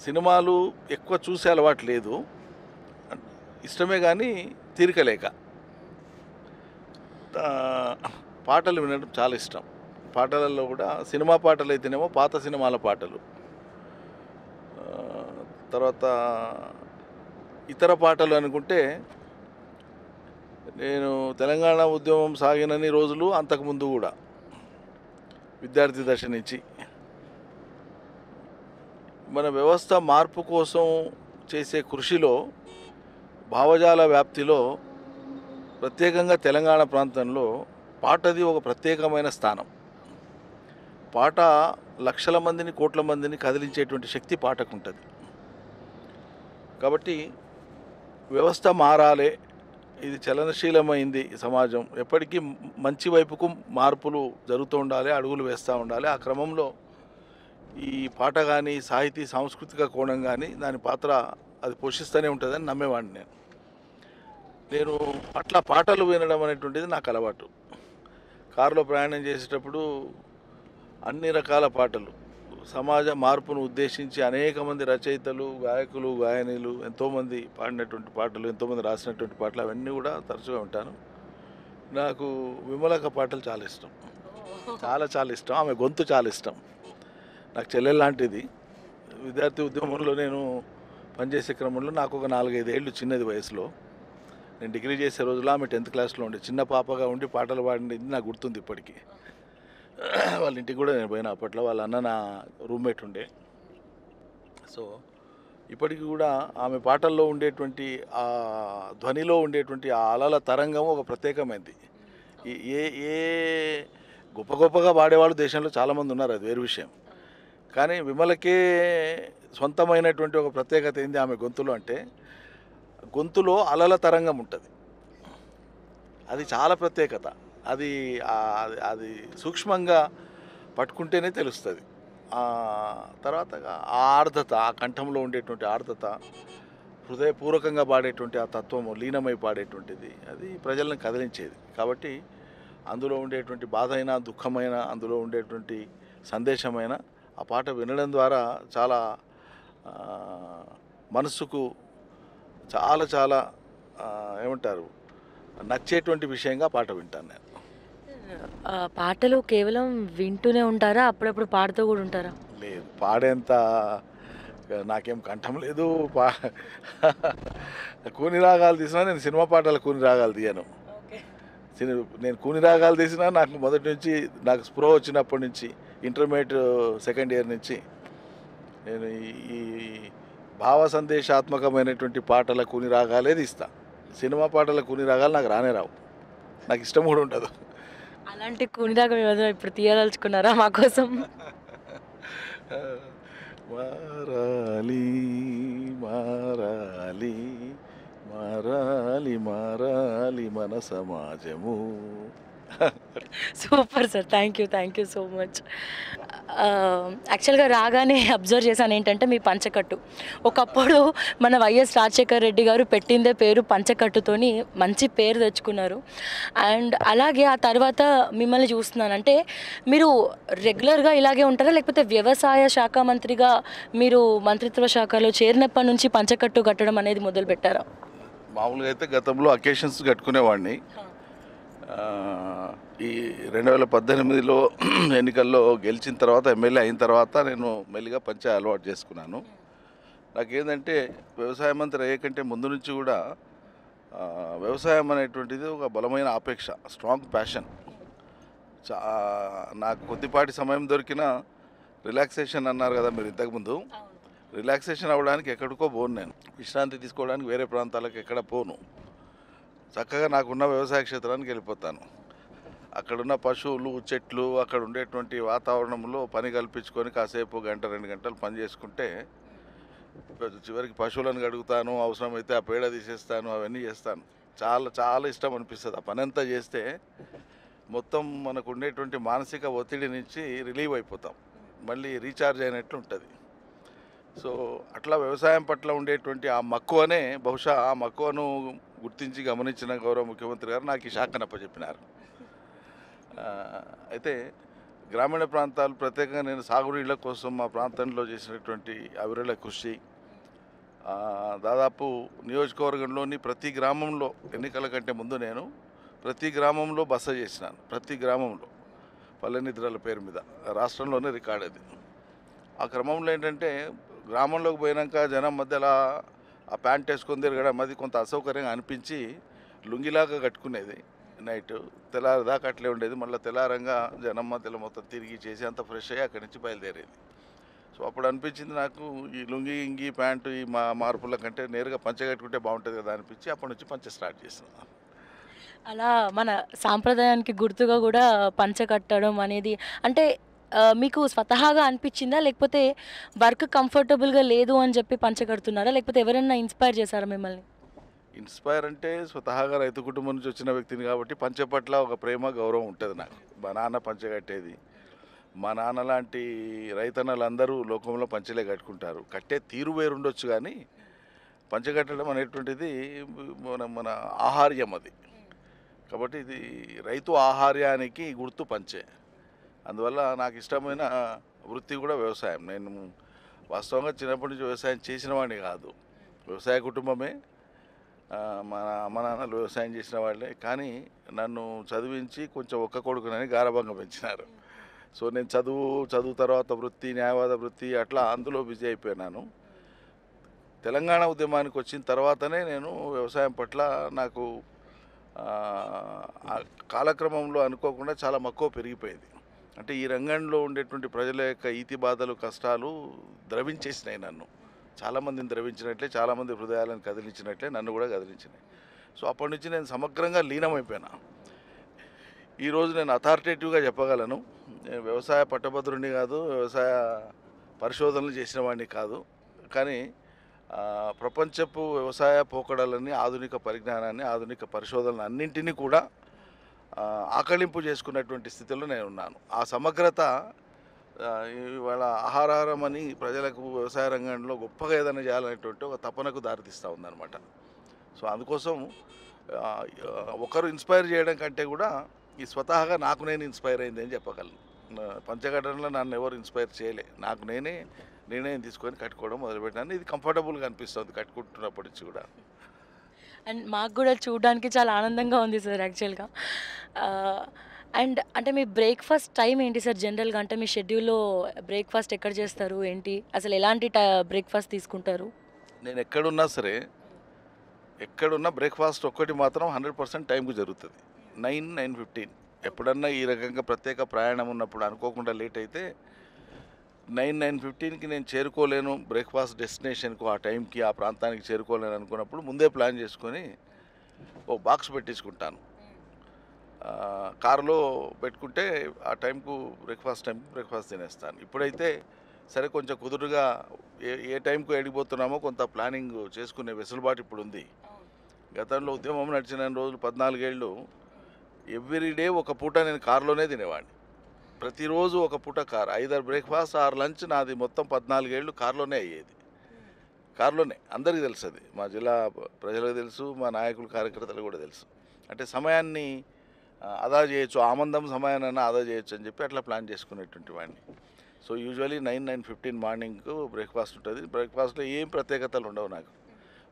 సినిమాలు ఎక్కువ చూసే అలవాటు లేదు. ఇష్టమే కానీ తీరిక లేక. ఆ, పాటలు వినడం చాలా ఇష్టం. పాటలలో కూడా సినిమా పాటలు అయితేనేమో పాత సినిమాల పాటలు. తర్వాత ఇతర పాటలు అనుకుంటే నేను తెలంగాణ ఉద్యమం సాగినన్ని రోజులు అంతకుముందు కూడా. విద్యార్థి దశ నుంచి. మన వ్యవస్థ మార్పు కోసం చేసే కృషిలో భావజాల వ్యాప్తిలో ప్రత్యేకంగా తెలంగాణ ప్రాంతంలో పాటది ఒక ప్రత్యేకమైన స్థానం. పాట లక్షల మందిని కోట్ల మందిని కదిలించేటువంటి శక్తి పాటకు ఉంటుంది కాబట్టి వ్యవస్థ మారాలే ఇది చలనశీలమైంది సమాజం. ఎప్పటికీ మంచి వైపుకు మార్పులు జరుగుతూ ఉండాలి అడుగులు వేస్తూ ఉండాలి. ఆ క్రమంలో ఈ పాట కానీ సాహితీ సాంస్కృతిక కోణం కానీ దాని పాత్ర అది పోషిస్తూనే ఉంటుందని నమ్మేవాడిని నేను. నేను అట్లా పాటలు వినడం అనేటువంటిది నాకు అలవాటు. కారులో ప్రయాణం చేసేటప్పుడు అన్ని రకాల పాటలు. సమాజ మార్పును ఉద్దేశించి అనేక మంది రచయితలు గాయకులు గాయనీలు ఎంతోమంది పాడినటువంటి పాటలు ఎంతోమంది రాసినటువంటి పాటలు అవన్నీ కూడా తరచుగా ఉంటాను నాకు విమలక పాటలు చాలా ఇష్టం. చాలా చాలా ఇష్టం. ఆమె గొంతు చాలా ఇష్టం. నాకు చెల్లెలు లాంటిది. విద్యార్థి ఉద్యమంలో నేను పనిచేసే క్రమంలో నాకు ఒక నాలుగైదు ఏళ్ళు చిన్నది వయసులో. నేను డిగ్రీ చేసే రోజుల్లో ఆమె టెన్త్ క్లాస్లో ఉండే. చిన్న పాపగా ఉండి పాటలు పాడింది నాకు గుర్తుంది ఇప్పటికీ. వాళ్ళ ఇంటికి కూడా నేను పోయినా అప్పట్లో. వాళ్ళ అన్న నా రూమ్మేట్ ఉండే. సో ఇప్పటికి కూడా ఆమె పాటల్లో ఉండేటువంటి ఆ ధ్వనిలో ఉండేటువంటి ఆ అలల తరంగం ఒక ప్రత్యేకమైంది. ఏ ఏ గొప్ప గొప్పగా పాడేవాళ్ళు దేశంలో చాలామంది ఉన్నారు. అది వేరు విషయం. కానీ విమలకే సొంతమైనటువంటి ఒక ప్రత్యేకత ఏంది ఆమె గొంతులో అంటే గొంతులో అలల తరంగం ఉంటుంది. అది చాలా ప్రత్యేకత. అది అది- సూక్ష్మంగా పట్టుకుంటేనే తెలుస్తుంది. తర్వాత ఆ ఆర్ధత ఆ కంఠంలో ఉండేటువంటి ఆర్ధత హృదయపూర్వకంగా పాడేటువంటి ఆ తత్వము లీనమై పాడేటువంటిది అది ప్రజలను కదిలించేది. కాబట్టి అందులో ఉండేటువంటి బాధ అయినా దుఃఖమైన అందులో ఉండేటువంటి సందేశమైన ఆ పాట వినడం ద్వారా చాలా మనసుకు చాలా చాలా ఏమంటారు నచ్చేటువంటి విషయంగా పాట వింటాను నేను. పాటలు కేవలం వింటూనే ఉంటారా? అప్పుడప్పుడు పాడుతూ కూడా ఉంటారా? లేదు పాడేంత నాకేం కంఠం లేదు. పా కూని రాగాలు తీసినా నేను సినిమా పాటల కూని రాగాలు తీయను. సిని- నేను కూని రాగాలు తీసినా నాకు మొదటి నుంచి నాకు స్ప్రో వచ్చినప్పటి నుంచి ఇంటర్మీడియట్ సెకండ్ ఇయర్ నుంచి నేను ఈ భావ సందేశాత్మకమైనటువంటి పాటల కూని రాగాలే తీస్తా. సినిమా పాటల కూని రాగాలు నాకు రానే రావు. నాకు ఇష్టం కూడా ఉండదు. అలాంటి కునిదాకా ఏమైనా ఇప్పుడు తీయదలుచుకున్నారా మా కోసం? మారాలి మారాలి మారాలి మారాలి మన సమాజము. Super sir thank you thank you so much యాక్చువల్గా రాగానే అబ్జర్వ్ చేశాను ఏంటంటే మీ పంచకట్టు. ఒకప్పుడు మన వైఎస్ రాజశేఖర్ రెడ్డి గారు పెట్టిందే పేరు పంచకట్టుతోని మంచి పేరు తెచ్చుకున్నారు. అండ్ అలాగే ఆ తర్వాత మిమ్మల్ని చూస్తున్నాను అంటే మీరు రెగ్యులర్గా ఇలాగే ఉంటారా? లేకపోతే వ్యవసాయ శాఖ మంత్రిగా మీరు మంత్రిత్వ శాఖలో చేరినప్పటి నుంచి పంచకట్టు కట్టడం అనేది మొదలు పెట్టారా మామూలుగా అయితే గతంలో అకేషన్స్ కట్టుకునేవాడిని. ఈ రెండు వేల పద్దెనిమిదిలో ఎన్నికల్లో గెలిచిన తర్వాత ఎమ్మెల్యే అయిన తర్వాత నేను మెల్లిగా పంచాయ అలవాటు చేసుకున్నాను. నాకేంటంటే వ్యవసాయ మంత్రి అయ్యే కంటే ముందు నుంచి కూడా వ్యవసాయం అనేటువంటిది ఒక బలమైన ఆపేక్ష స్ట్రాంగ్ ప్యాషన్. చా నాకు కొద్దిపాటి సమయం దొరికిన రిలాక్సేషన్ అన్నారు కదా మీరు ఇంతకుముందు రిలాక్సేషన్ అవ్వడానికి ఎక్కడికో పోను నేను. విశ్రాంతి తీసుకోవడానికి వేరే ప్రాంతాలకు ఎక్కడ పోను. చక్కగా నాకున్న వ్యవసాయ క్షేత్రానికి వెళ్ళిపోతాను. అక్కడున్న పశువులు చెట్లు అక్కడ ఉండేటువంటి వాతావరణంలో పని కల్పించుకొని కాసేపు గంట రెండు గంటలు పని చేసుకుంటే చివరికి పశువులను కడుగుతాను అవసరమైతే ఆ పేడ తీసేస్తాను అవన్నీ చేస్తాను. చాలా చాలా ఇష్టం అనిపిస్తుంది. ఆ పని అంతా చేస్తే మొత్తం మనకు ఉండేటువంటి మానసిక ఒత్తిడి నుంచి రిలీవ్ అయిపోతాం. మళ్ళీ రీఛార్జ్ అయినట్లు ఉంటుంది సో అట్లా వ్యవసాయం పట్ల ఉండేటువంటి ఆ మక్కువనే బహుశా ఆ మక్కువను గుర్తించి గమనించిన గౌరవ ముఖ్యమంత్రి గారు నాకు ఈ శాఖ అప్పచెప్పినారు అయితే గ్రామీణ ప్రాంతాలు ప్రత్యేకంగా నేను సాగునీళ్ళ కోసం మా ప్రాంతంలో చేసినటువంటి అవిరళ కృషి దాదాపు నియోజకవర్గంలోని ప్రతి గ్రామంలో ఎన్నికల కంటే ముందు నేను ప్రతి గ్రామంలో బస చేసినాను ప్రతి గ్రామంలో పల్లెనిద్రల పేరు మీద రాష్ట్రంలోనే రికార్డ్ అది. ఆ క్రమంలో ఏంటంటే గ్రామంలోకి పోయినాక జనం మధ్యలో ఆ ప్యాంట్ వేసుకొని తిరగడం అది కొంత అసౌకర్యంగా అనిపించి లుంగిలాగా కట్టుకునేది. నైట్ తెల్లారిదాకా అట్లే ఉండేది. మళ్ళీ తెల్లారంగా జనం మధ్యలో మొత్తం తిరిగి చేసి అంత ఫ్రెష్ అయ్యి అక్కడి నుంచి బయలుదేరేది. సో అప్పుడు అనిపించింది నాకు ఈ లుంగి ఇంగి ప్యాంటు ఈ మా మార్పుల కంటే నేరుగా పంచ కట్టుకుంటే బాగుంటుంది కదా అనిపించి అప్పటి నుంచి పంచ స్టార్ట్ చేసిన. అలా మన సాంప్రదాయానికి గుర్తుగా కూడా పంచ కట్టడం అనేది అంటే మీకు స్వతహాగా అనిపించిందా? లేకపోతే వర్క్ కంఫర్టబుల్గా లేదు అని చెప్పి పంచగడుతున్నారా? లేకపోతే ఎవరైనా ఇన్స్పైర్ చేశారా మిమ్మల్ని? ఇన్స్పైర్ అంటే స్వతహాగా రైతు కుటుంబం నుంచి వచ్చిన వ్యక్తిని కాబట్టి పంచె పట్ల ఒక ప్రేమ గౌరవం ఉంటుంది నాకు. మా నాన్న పంచె కట్టేది. మా నాన్న లాంటి రైతన్నలందరూ లోకంలో పంచెలే కట్టుకుంటారు. కట్టే తీరు వేరు ఉండొచ్చు కానీ పంచె కట్టడం అనేటువంటిది మన మన ఆహార్యం అది. కాబట్టి ఇది రైతు ఆహార్యానికి గుర్తు పంచే. అందువల్ల నాకు ఇష్టమైన వృత్తి కూడా వ్యవసాయం. నేను వాస్తవంగా చిన్నప్పటి నుంచి వ్యవసాయం చేసిన వాడిని కాదు. వ్యవసాయ కుటుంబమే. మా అమ్మ నాన్నలు వ్యవసాయం చేసిన వాళ్ళే. కానీ నన్ను చదివించి కొంచెం ఒక్క కొడుకునని గారభంగా పెంచినారు. సో నేను చదువు చదువు తర్వాత వృత్తి న్యాయవాద వృత్తి అట్లా అందులో బిజీ అయిపోయినాను. తెలంగాణ ఉద్యమానికి వచ్చిన తర్వాతనే నేను వ్యవసాయం పట్ల నాకు కాలక్రమంలో అనుకోకుండా చాలా మక్కువ పెరిగిపోయింది. అంటే ఈ రంగంలో ఉండేటువంటి ప్రజల యొక్క ఈతి బాధలు కష్టాలు ద్రవించేసినాయి నన్ను. చాలామందిని ద్రవించినట్లే చాలామంది హృదయాలను కదిలించినట్లే నన్ను కూడా కదిలించినాయి. సో అప్పటి నుంచి నేను సమగ్రంగా లీనమైపోయినా. ఈరోజు నేను అథారిటేటివ్గా చెప్పగలను. నేను వ్యవసాయ పట్టభద్రుని కాదు వ్యవసాయ పరిశోధనలు చేసిన వాడిని కాదు. కానీ ప్రపంచపు వ్యవసాయ పోకడలని ఆధునిక పరిజ్ఞానాన్ని ఆధునిక పరిశోధనలు అన్నింటినీ కూడా ఆకళింపు చేసుకున్నటువంటి స్థితిలో నేను ఉన్నాను. ఆ సమగ్రత ఇవాళ ఆహారారం అని ప్రజలకు వ్యవసాయ రంగంలో గొప్పగా ఏదైనా చేయాలనేటువంటి ఒక తపనకు దారితీస్తూ ఉందన్నమాట. సో అందుకోసం ఒకరు ఇన్స్పైర్ చేయడం కంటే కూడా ఈ స్వతహాగా నాకు నేను ఇన్స్పైర్ అయింది అని చెప్పగలను. పంచఘటనలో నన్ను ఎవరు ఇన్స్పైర్ చేయలే. నాకు నేనే నిర్ణయం తీసుకొని కట్టుకోవడం మొదలుపెట్టాను. ఇది కంఫర్టబుల్గా అనిపిస్తుంది కట్టుకుంటున్నప్పటి నుంచి కూడా. అండ్ మాకు కూడా చూడడానికి చాలా ఆనందంగా ఉంది సార్ యాక్చువల్గా. Uh, అండ్ అంటే మీ బ్రేక్ఫాస్ట్ టైం ఏంటి సార్ జనరల్గా అంటే మీ షెడ్యూల్లో బ్రేక్ఫాస్ట్ ఎక్కడ చేస్తారు? ఏంటి? అసలు ఎలాంటి బ్రేక్ఫాస్ట్ తీసుకుంటారు? నేను ఎక్కడున్నా సరే ఎక్కడున్నా బ్రేక్ఫాస్ట్ ఒక్కటి మాత్రం హండ్రెడ్ పర్సెంట్ టైంకు జరుగుతుంది. నైన్ నైన్ ఫిఫ్టీన్ ఎప్పుడన్నా ఈ రకంగా ప్రత్యేక ప్రయాణం ఉన్నప్పుడు అనుకోకుండా లేట్ అయితే నైన్ నైన్ ఫిఫ్టీన్కి నేను చేరుకోలేను. బ్రేక్ఫాస్ట్ డెస్టినేషన్కు ఆ టైంకి ఆ ప్రాంతానికి చేరుకోలేను అనుకున్నప్పుడు ముందే ప్లాన్ చేసుకొని ఓ బాక్స్ పెట్టించుకుంటాను. కారులో పెట్టుకుంటే ఆ టైంకు బ్రేక్ఫాస్ట్ టైంకి బ్రేక్ఫాస్ట్ తినేస్తాను. ఇప్పుడైతే సరే కొంచెం కుదురుగా ఏ ఏ టైంకు ఎడిగిపోతున్నామో కొంత ప్లానింగ్ చేసుకునే వెసులుబాటు ఇప్పుడు ఉంది గతంలో ఉద్యమం నడిచిన రోజులు పద్నాలుగేళ్ళు. ఎవ్రీడే ఒక పూట నేను కారులోనే తినేవాడిని. ప్రతిరోజు ఒక పూట కార్ ఐదర్ బ్రేక్ఫాస్ట్ ఆర్ లంచ్ నాది మొత్తం పద్నాలుగేళ్ళు కారులోనే అయ్యేది. కారులోనే అందరికీ తెలుసు అది. మా జిల్లా ప్రజలకు తెలుసు మా నాయకులు కార్యకర్తలు కూడా తెలుసు. అంటే సమయాన్ని ఆదా చేయొచ్చు ఆమందం సమయాన్ని ఆదా చేయొచ్చు అని చెప్పి అట్లా ప్లాన్ చేసుకునేటువంటి వాడిని. So usually nine nine fifteen మార్నింగ్కు breakfast ఉంటుంది. బ్రేక్ఫాస్ట్లో ఏం ప్రత్యేకతలు ఉండవు నాకు.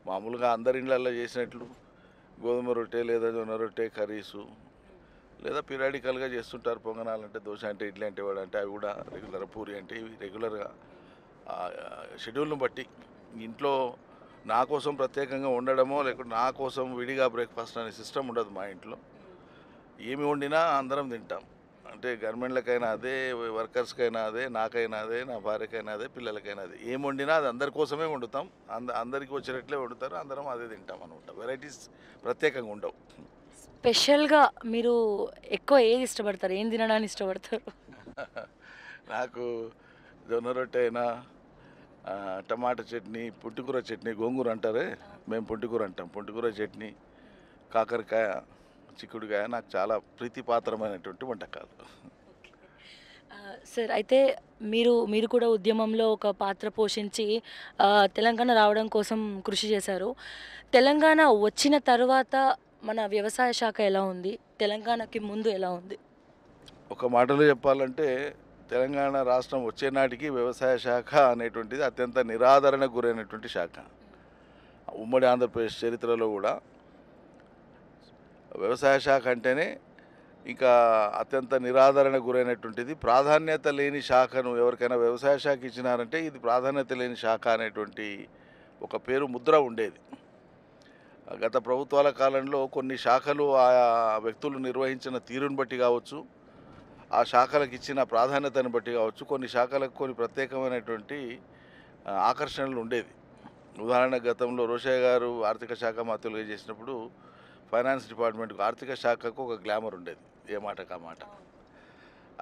మామూలుగా అందరి ఇళ్ళల్లో చేసినట్లు గోధుమ రొట్టె లేదా జొన్న రొట్టె కర్రీసు లేదా పీరియాడికల్గా చేస్తుంటారు. పొంగనాలంటే దోశ అంటే ఇడ్లీ అంటే వాడు అంటే అవి కూడా రెగ్యులర్ పూరి అంటే ఇవి రెగ్యులర్గా. షెడ్యూల్ను బట్టి ఇంట్లో నా కోసం ప్రత్యేకంగా ఉండడమో లేకుంటే నా కోసం విడిగా బ్రేక్ఫాస్ట్ అనే సిస్టమ్ ఉండదు మా ఇంట్లో. ఏమి వండినా అందరం తింటాం. అంటే గవర్నమెంట్లకైనా అదే వర్కర్స్కైనా అదే నాకైనా అదే నా భార్యకైనా అదే పిల్లలకైనా అదే. ఏం వండినా అది అందరి కోసమే వండుతాం. అంద అందరికి వచ్చేటట్లే వండుతారు. అందరం అదే తింటాం అనమాట వెరైటీస్ ప్రత్యేకంగా ఉండవు. స్పెషల్గా మీరు ఎక్కువ ఏది ఇష్టపడతారు? ఏం తినడానికి ఇష్టపడతారు? (laughs) నాకు జొన్న రొట్టె అయినా టమాటా చట్నీ పుట్టుకూర చట్నీ గోంగూర అంటారే? మేము పుట్టుకూర అంటాం. పుట్టుకూర చట్నీ కాకరకాయ చిక్కుడుకాయ నాకు చాలా ప్రీతిపాత్రమైనటువంటి వంటకాలు. సార్ అయితే మీరు మీరు కూడా ఉద్యమంలో ఒక పాత్ర పోషించి తెలంగాణ రావడం కోసం కృషి చేశారు. తెలంగాణ వచ్చిన తర్వాత మన వ్యవసాయ శాఖ ఎలా ఉంది? తెలంగాణకి ముందు ఎలా ఉంది? ఒక మాటలో చెప్పాలంటే తెలంగాణ రాష్ట్రం వచ్చే నాటికి వ్యవసాయ శాఖ అనేటువంటిది అత్యంత నిరాదరణకు గురైనటువంటి శాఖ. ఉమ్మడి ఆంధ్రప్రదేశ్ చరిత్రలో కూడా వ్యవసాయ శాఖ అంటేనే ఇంకా అత్యంత నిరాదరణ గురైనటువంటిది. ప్రాధాన్యత లేని శాఖను ఎవరికైనా వ్యవసాయ శాఖ ఇచ్చినారంటే ఇది ప్రాధాన్యత లేని శాఖ అనేటువంటి ఒక పేరు ముద్ర ఉండేది. గత ప్రభుత్వాల కాలంలో కొన్ని శాఖలు ఆయా వ్యక్తులు నిర్వహించిన తీరును బట్టి కావచ్చు ఆ శాఖలకు ఇచ్చిన ప్రాధాన్యతను బట్టి కావచ్చు కొన్ని శాఖలకు కొన్ని ప్రత్యేకమైనటువంటి ఆకర్షణలు ఉండేది ఉదాహరణ గతంలో రోషయ్య గారు ఆర్థిక శాఖ మంత్రులుగా చేసినప్పుడు ఫైనాన్స్ డిపార్ట్మెంట్కు ఆర్థిక శాఖకు ఒక గ్లామర్ ఉండేది ఏ మాట కా మాట.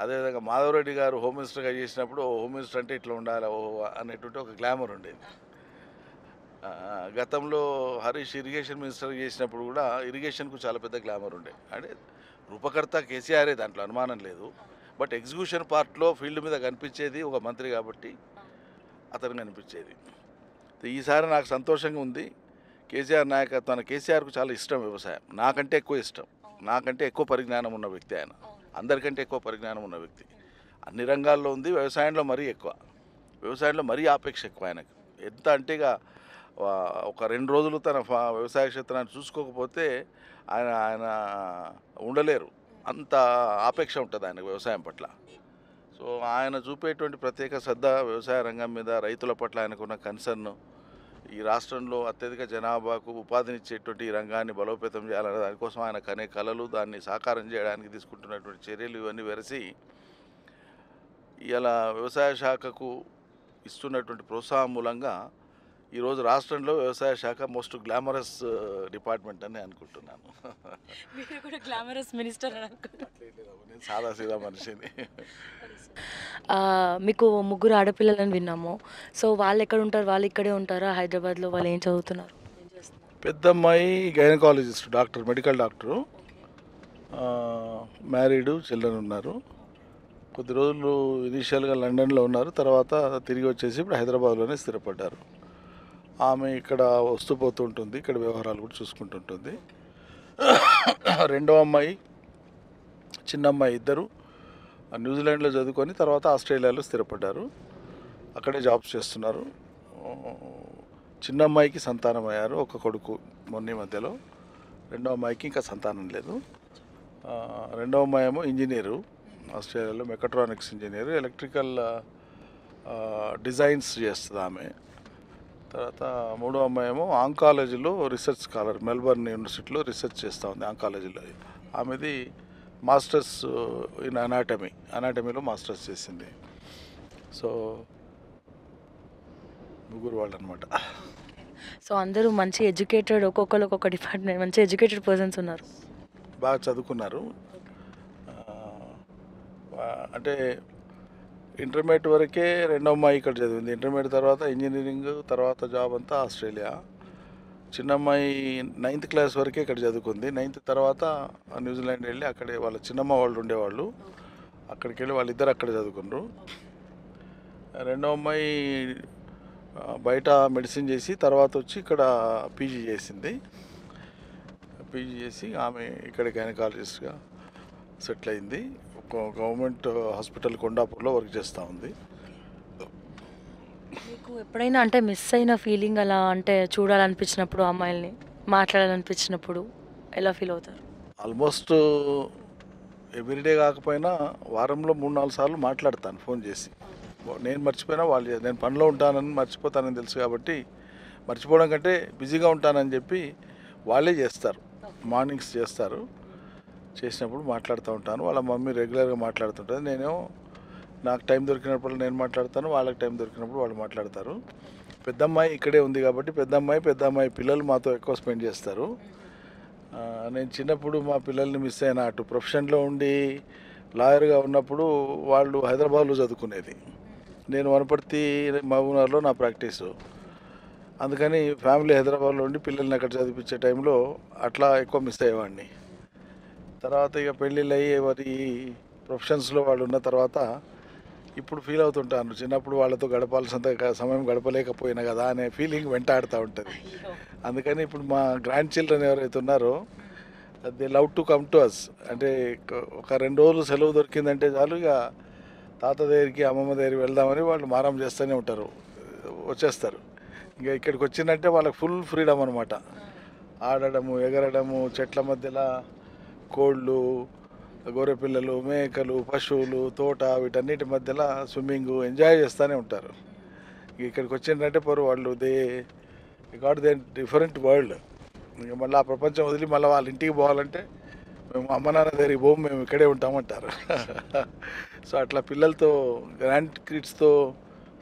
అదేవిధంగా మాధవరెడ్డి గారు హోమ్ మినిస్టర్గా చేసినప్పుడు ఓ హోమ్ మినిస్టర్ అంటే ఇట్లా ఉండాలి ఓ అనేటువంటి ఒక గ్లామర్ ఉండేది. గతంలో హరీష్ ఇరిగేషన్ మినిస్టర్ చేసినప్పుడు కూడా ఇరిగేషన్కు చాలా పెద్ద గ్లామర్ ఉండే. అంటే రూపకర్త కేసీఆరే దాంట్లో అనుమానం లేదు. బట్ ఎగ్జిక్యూషన్ పార్ట్లో ఫీల్డ్ మీద కనిపించేది ఒక మంత్రి కాబట్టి అతను కనిపించేది. ఈసారి నాకు సంతోషంగా ఉంది. కేసీఆర్ నాయకత్వాన్ని కేసీఆర్కు చాలా ఇష్టం వ్యవసాయం. నాకంటే ఎక్కువ ఇష్టం. నాకంటే ఎక్కువ పరిజ్ఞానం ఉన్న వ్యక్తి ఆయన. అందరికంటే ఎక్కువ పరిజ్ఞానం ఉన్న వ్యక్తి. అన్ని రంగాల్లో ఉంది వ్యవసాయంలో మరీ ఎక్కువ. వ్యవసాయంలో మరీ ఆపేక్ష ఎక్కువ ఆయనకు. ఎంత అంటే ఇక ఒక రెండు రోజులు తన వ్యవసాయ క్షేత్రాన్ని చూసుకోకపోతే ఆయన ఆయన ఉండలేరు. అంత ఆపేక్ష ఉంటుంది ఆయనకు వ్యవసాయం పట్ల. సో ఆయన చూపేటువంటి ప్రత్యేక శ్రద్ధ వ్యవసాయ రంగం మీద రైతుల పట్ల ఆయనకున్న కన్సర్న్ ఈ రాష్ట్రంలో అత్యధిక జనాభాకు ఉపాధినిచ్చేటువంటి ఈ రంగాన్ని బలోపేతం చేయాలనే దానికోసం ఆయన కనే కళలు దాన్ని సాకారం చేయడానికి తీసుకుంటున్నటువంటి చర్యలు ఇవన్నీ వెరసి ఇలా వ్యవసాయ శాఖకు ఇస్తున్నటువంటి ప్రోత్సాహం మూలంగా ఈరోజు రాష్ట్రంలో వ్యవసాయ శాఖ మోస్ట్ గ్లామరస్ డిపార్ట్మెంట్ అని అనుకుంటున్నాను. గ్లామరస్ మినిస్టర్ నేను సాదా సీదా మనిషిని. మీకు ముగ్గురు ఆడపిల్లలని విన్నాము. సో వాళ్ళు ఎక్కడ ఉంటారు? వాళ్ళు ఇక్కడే ఉంటారా? హైదరాబాద్లో వాళ్ళు ఏం చదువుతున్నారు? పెద్ద అమ్మాయి gynaecologist doctor medical doctor. Married children ఉన్నారు. కొద్ది రోజులు ఇనీషియల్గా లండన్లో ఉన్నారు. తర్వాత తిరిగి వచ్చేసి ఇప్పుడు హైదరాబాద్లోనే స్థిరపడ్డారు. ఆమె ఇక్కడ వస్తూ పోతూ ఉంటుంది ఇక్కడ వ్యవహారాలు కూడా చూసుకుంటుంటుంది. రెండో అమ్మాయి చిన్న అమ్మాయి ఇద్దరు న్యూజిలాండ్లో చదువుకొని తర్వాత ఆస్ట్రేలియాలో స్థిరపడ్డారు. అక్కడే జాబ్స్ చేస్తున్నారు. చిన్న అమ్మాయికి సంతానం అయ్యారు ఒక కొడుకు మొన్న మధ్యలో. రెండో అమ్మాయికి ఇంకా సంతానం లేదు. రెండో అమ్మాయి ఏమో ఇంజనీరు ఆస్ట్రేలియాలో మెకట్రానిక్స్ ఇంజనీర్ ఎలక్ట్రికల్ డిజైన్స్ చేస్తుంది ఆమె. తర్వాత మూడో అమ్మాయి ఏమో ఆంకాలజీలో రీసెర్చ్ స్కాలర్ మెల్బర్న్ యూనివర్సిటీలో రీసెర్చ్ చేస్తూ ఉంది ఆంకాలజీలో ఆమెది మాస్టర్స్ ఇన్ అనాటమీ అనాటమీలో మాస్టర్స్ చేసింది. సో ముగ్గురు వాళ్ళు అనమాట సో అందరూ మంచి ఎడ్యుకేటెడ్ ఒక్కొక్కరు ఒక్కొక్క డిపార్ట్మెంట్ మంచి ఎడ్యుకేటెడ్ పర్సన్స్ ఉన్నారు. బాగా చదువుకున్నారు. వా- అంటే ఇంటర్మీడియట్ వరకే రెండో అమ్మాయి ఇక్కడ చదివింది. ఇంటర్మీడియట్ తర్వాత ఇంజనీరింగ్ తర్వాత జాబ్ అంతా ఆస్ట్రేలియా. చిన్న అమ్మాయి నైన్త్ క్లాస్ వరకే ఇక్కడ చదువుకుంది. నైన్త్ తర్వాత న్యూజిలాండ్ వెళ్ళి అక్కడే వాళ్ళ చిన్నమ్మ వాళ్ళు ఉండేవాళ్ళు. అక్కడికి వెళ్ళి వాళ్ళిద్దరు అక్కడ చదువుకున్నారు. రెండో అమ్మాయి బయట మెడిసిన్ చేసి తర్వాత వచ్చి ఇక్కడ పీజీ చేసింది. పీజీ చేసి ఆమె ఇక్కడ గైనకాలజిస్ట్గా సెటిల్ అయింది. గవర్నమెంట్ హాస్పిటల్ కొండాపూర్లో వర్క్ చేస్తూ ఉంది. మీకు ఎప్పుడైనా అంటే మిస్ అయిన ఫీలింగ్ అలా అంటే చూడాలనిపించినప్పుడు అమ్మాయిల్ని మాట్లాడాలనిపించినప్పుడు ఎలా ఫీల్ అవుతారు? ఆల్మోస్ట్ ఎవ్రీడే కాకపోయినా వారంలో మూడు నాలుగు సార్లు మాట్లాడతాను ఫోన్ చేసి. నేను మర్చిపోయినా వాళ్ళు నేను పనిలో ఉంటానని మర్చిపోతానని తెలుసు కాబట్టి మర్చిపోవడం కంటే బిజీగా ఉంటానని చెప్పి వాళ్ళే చేస్తారు. మార్నింగ్స్ చేస్తారు. చేసినప్పుడు మాట్లాడుతూ ఉంటాను. వాళ్ళ మమ్మీ రెగ్యులర్గా మాట్లాడుతుంటుంది. నేను నాకు టైం దొరికినప్పుడు నేను మాట్లాడతాను. వాళ్ళకి టైం దొరికినప్పుడు వాళ్ళు మాట్లాడతారు. పెద్దమ్మాయి ఇక్కడే ఉంది కాబట్టి పెద్దమ్మాయి పెద్దమ్మాయి పిల్లలు మాతో ఎక్కువ స్పెండ్ చేస్తారు. నేను చిన్నప్పుడు మా పిల్లల్ని మిస్ అయిన అటు ప్రొఫెషన్లో ఉండి లాయర్గా ఉన్నప్పుడు వాళ్ళు హైదరాబాద్లో చదువుకునేది. నేను వనపర్తి మహబూబ్నగర్లో నా ప్రాక్టీసు. అందుకని ఫ్యామిలీ హైదరాబాద్లో ఉండి పిల్లల్ని అక్కడ చదివించే టైంలో అట్లా ఎక్కువ మిస్ అయ్యేవాడిని. తర్వాత ఇక పెళ్ళిళ్ళు అయ్యి వారి ప్రొఫెషన్స్లో వాళ్ళు ఉన్న తర్వాత ఇప్పుడు ఫీల్ అవుతుంటాను చిన్నప్పుడు వాళ్ళతో గడపాల్సినంత సమయం గడపలేకపోయినా కదా అనే ఫీలింగ్ వెంటాడుతూ ఉంటుంది. అందుకని ఇప్పుడు మా గ్రాండ్ చిల్డ్రన్ ఎవరైతే ఉన్నారో they love to come to us. అంటే ఒక- ఒక రెండు రోజులు సెలవు దొరికిందంటే చాలు ఇక తాత దగ్గరికి అమ్మమ్మ దగ్గరికి వెళ్దామని వాళ్ళు మారం చేస్తూనే ఉంటారు. వచ్చేస్తారు. ఇంకా ఇక్కడికి వచ్చిందంటే వాళ్ళకి ఫుల్ ఫ్రీడమ్ అనమాట ఆడడము ఎగరడము చెట్ల మధ్యలో కోళ్ళు గొర్రెపిల్లలు మేకలు పశువులు తోట వీటన్నిటి మధ్యలో స్విమ్మింగ్ ఎంజాయ్ చేస్తూనే ఉంటారు. ఇక్కడికి వచ్చిందంటే పోరు వాళ్ళు they got they different world. ఇంకా మళ్ళీ ఆ ప్రపంచం వదిలి మళ్ళీ వాళ్ళ ఇంటికి పోవాలంటే మేము అమ్మ నాన్న దగ్గరికి పోము మేము ఇక్కడే ఉంటామంటారు. (laughs) సో అట్లా పిల్లలతో గ్రాండ్ కిడ్స్తో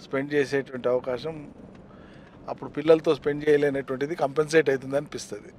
స్పెండ్ చేసేటువంటి అవకాశం అప్పుడు పిల్లలతో స్పెండ్ చేయలేనటువంటిది కంపెన్సేట్ అవుతుంది అనిపిస్తుంది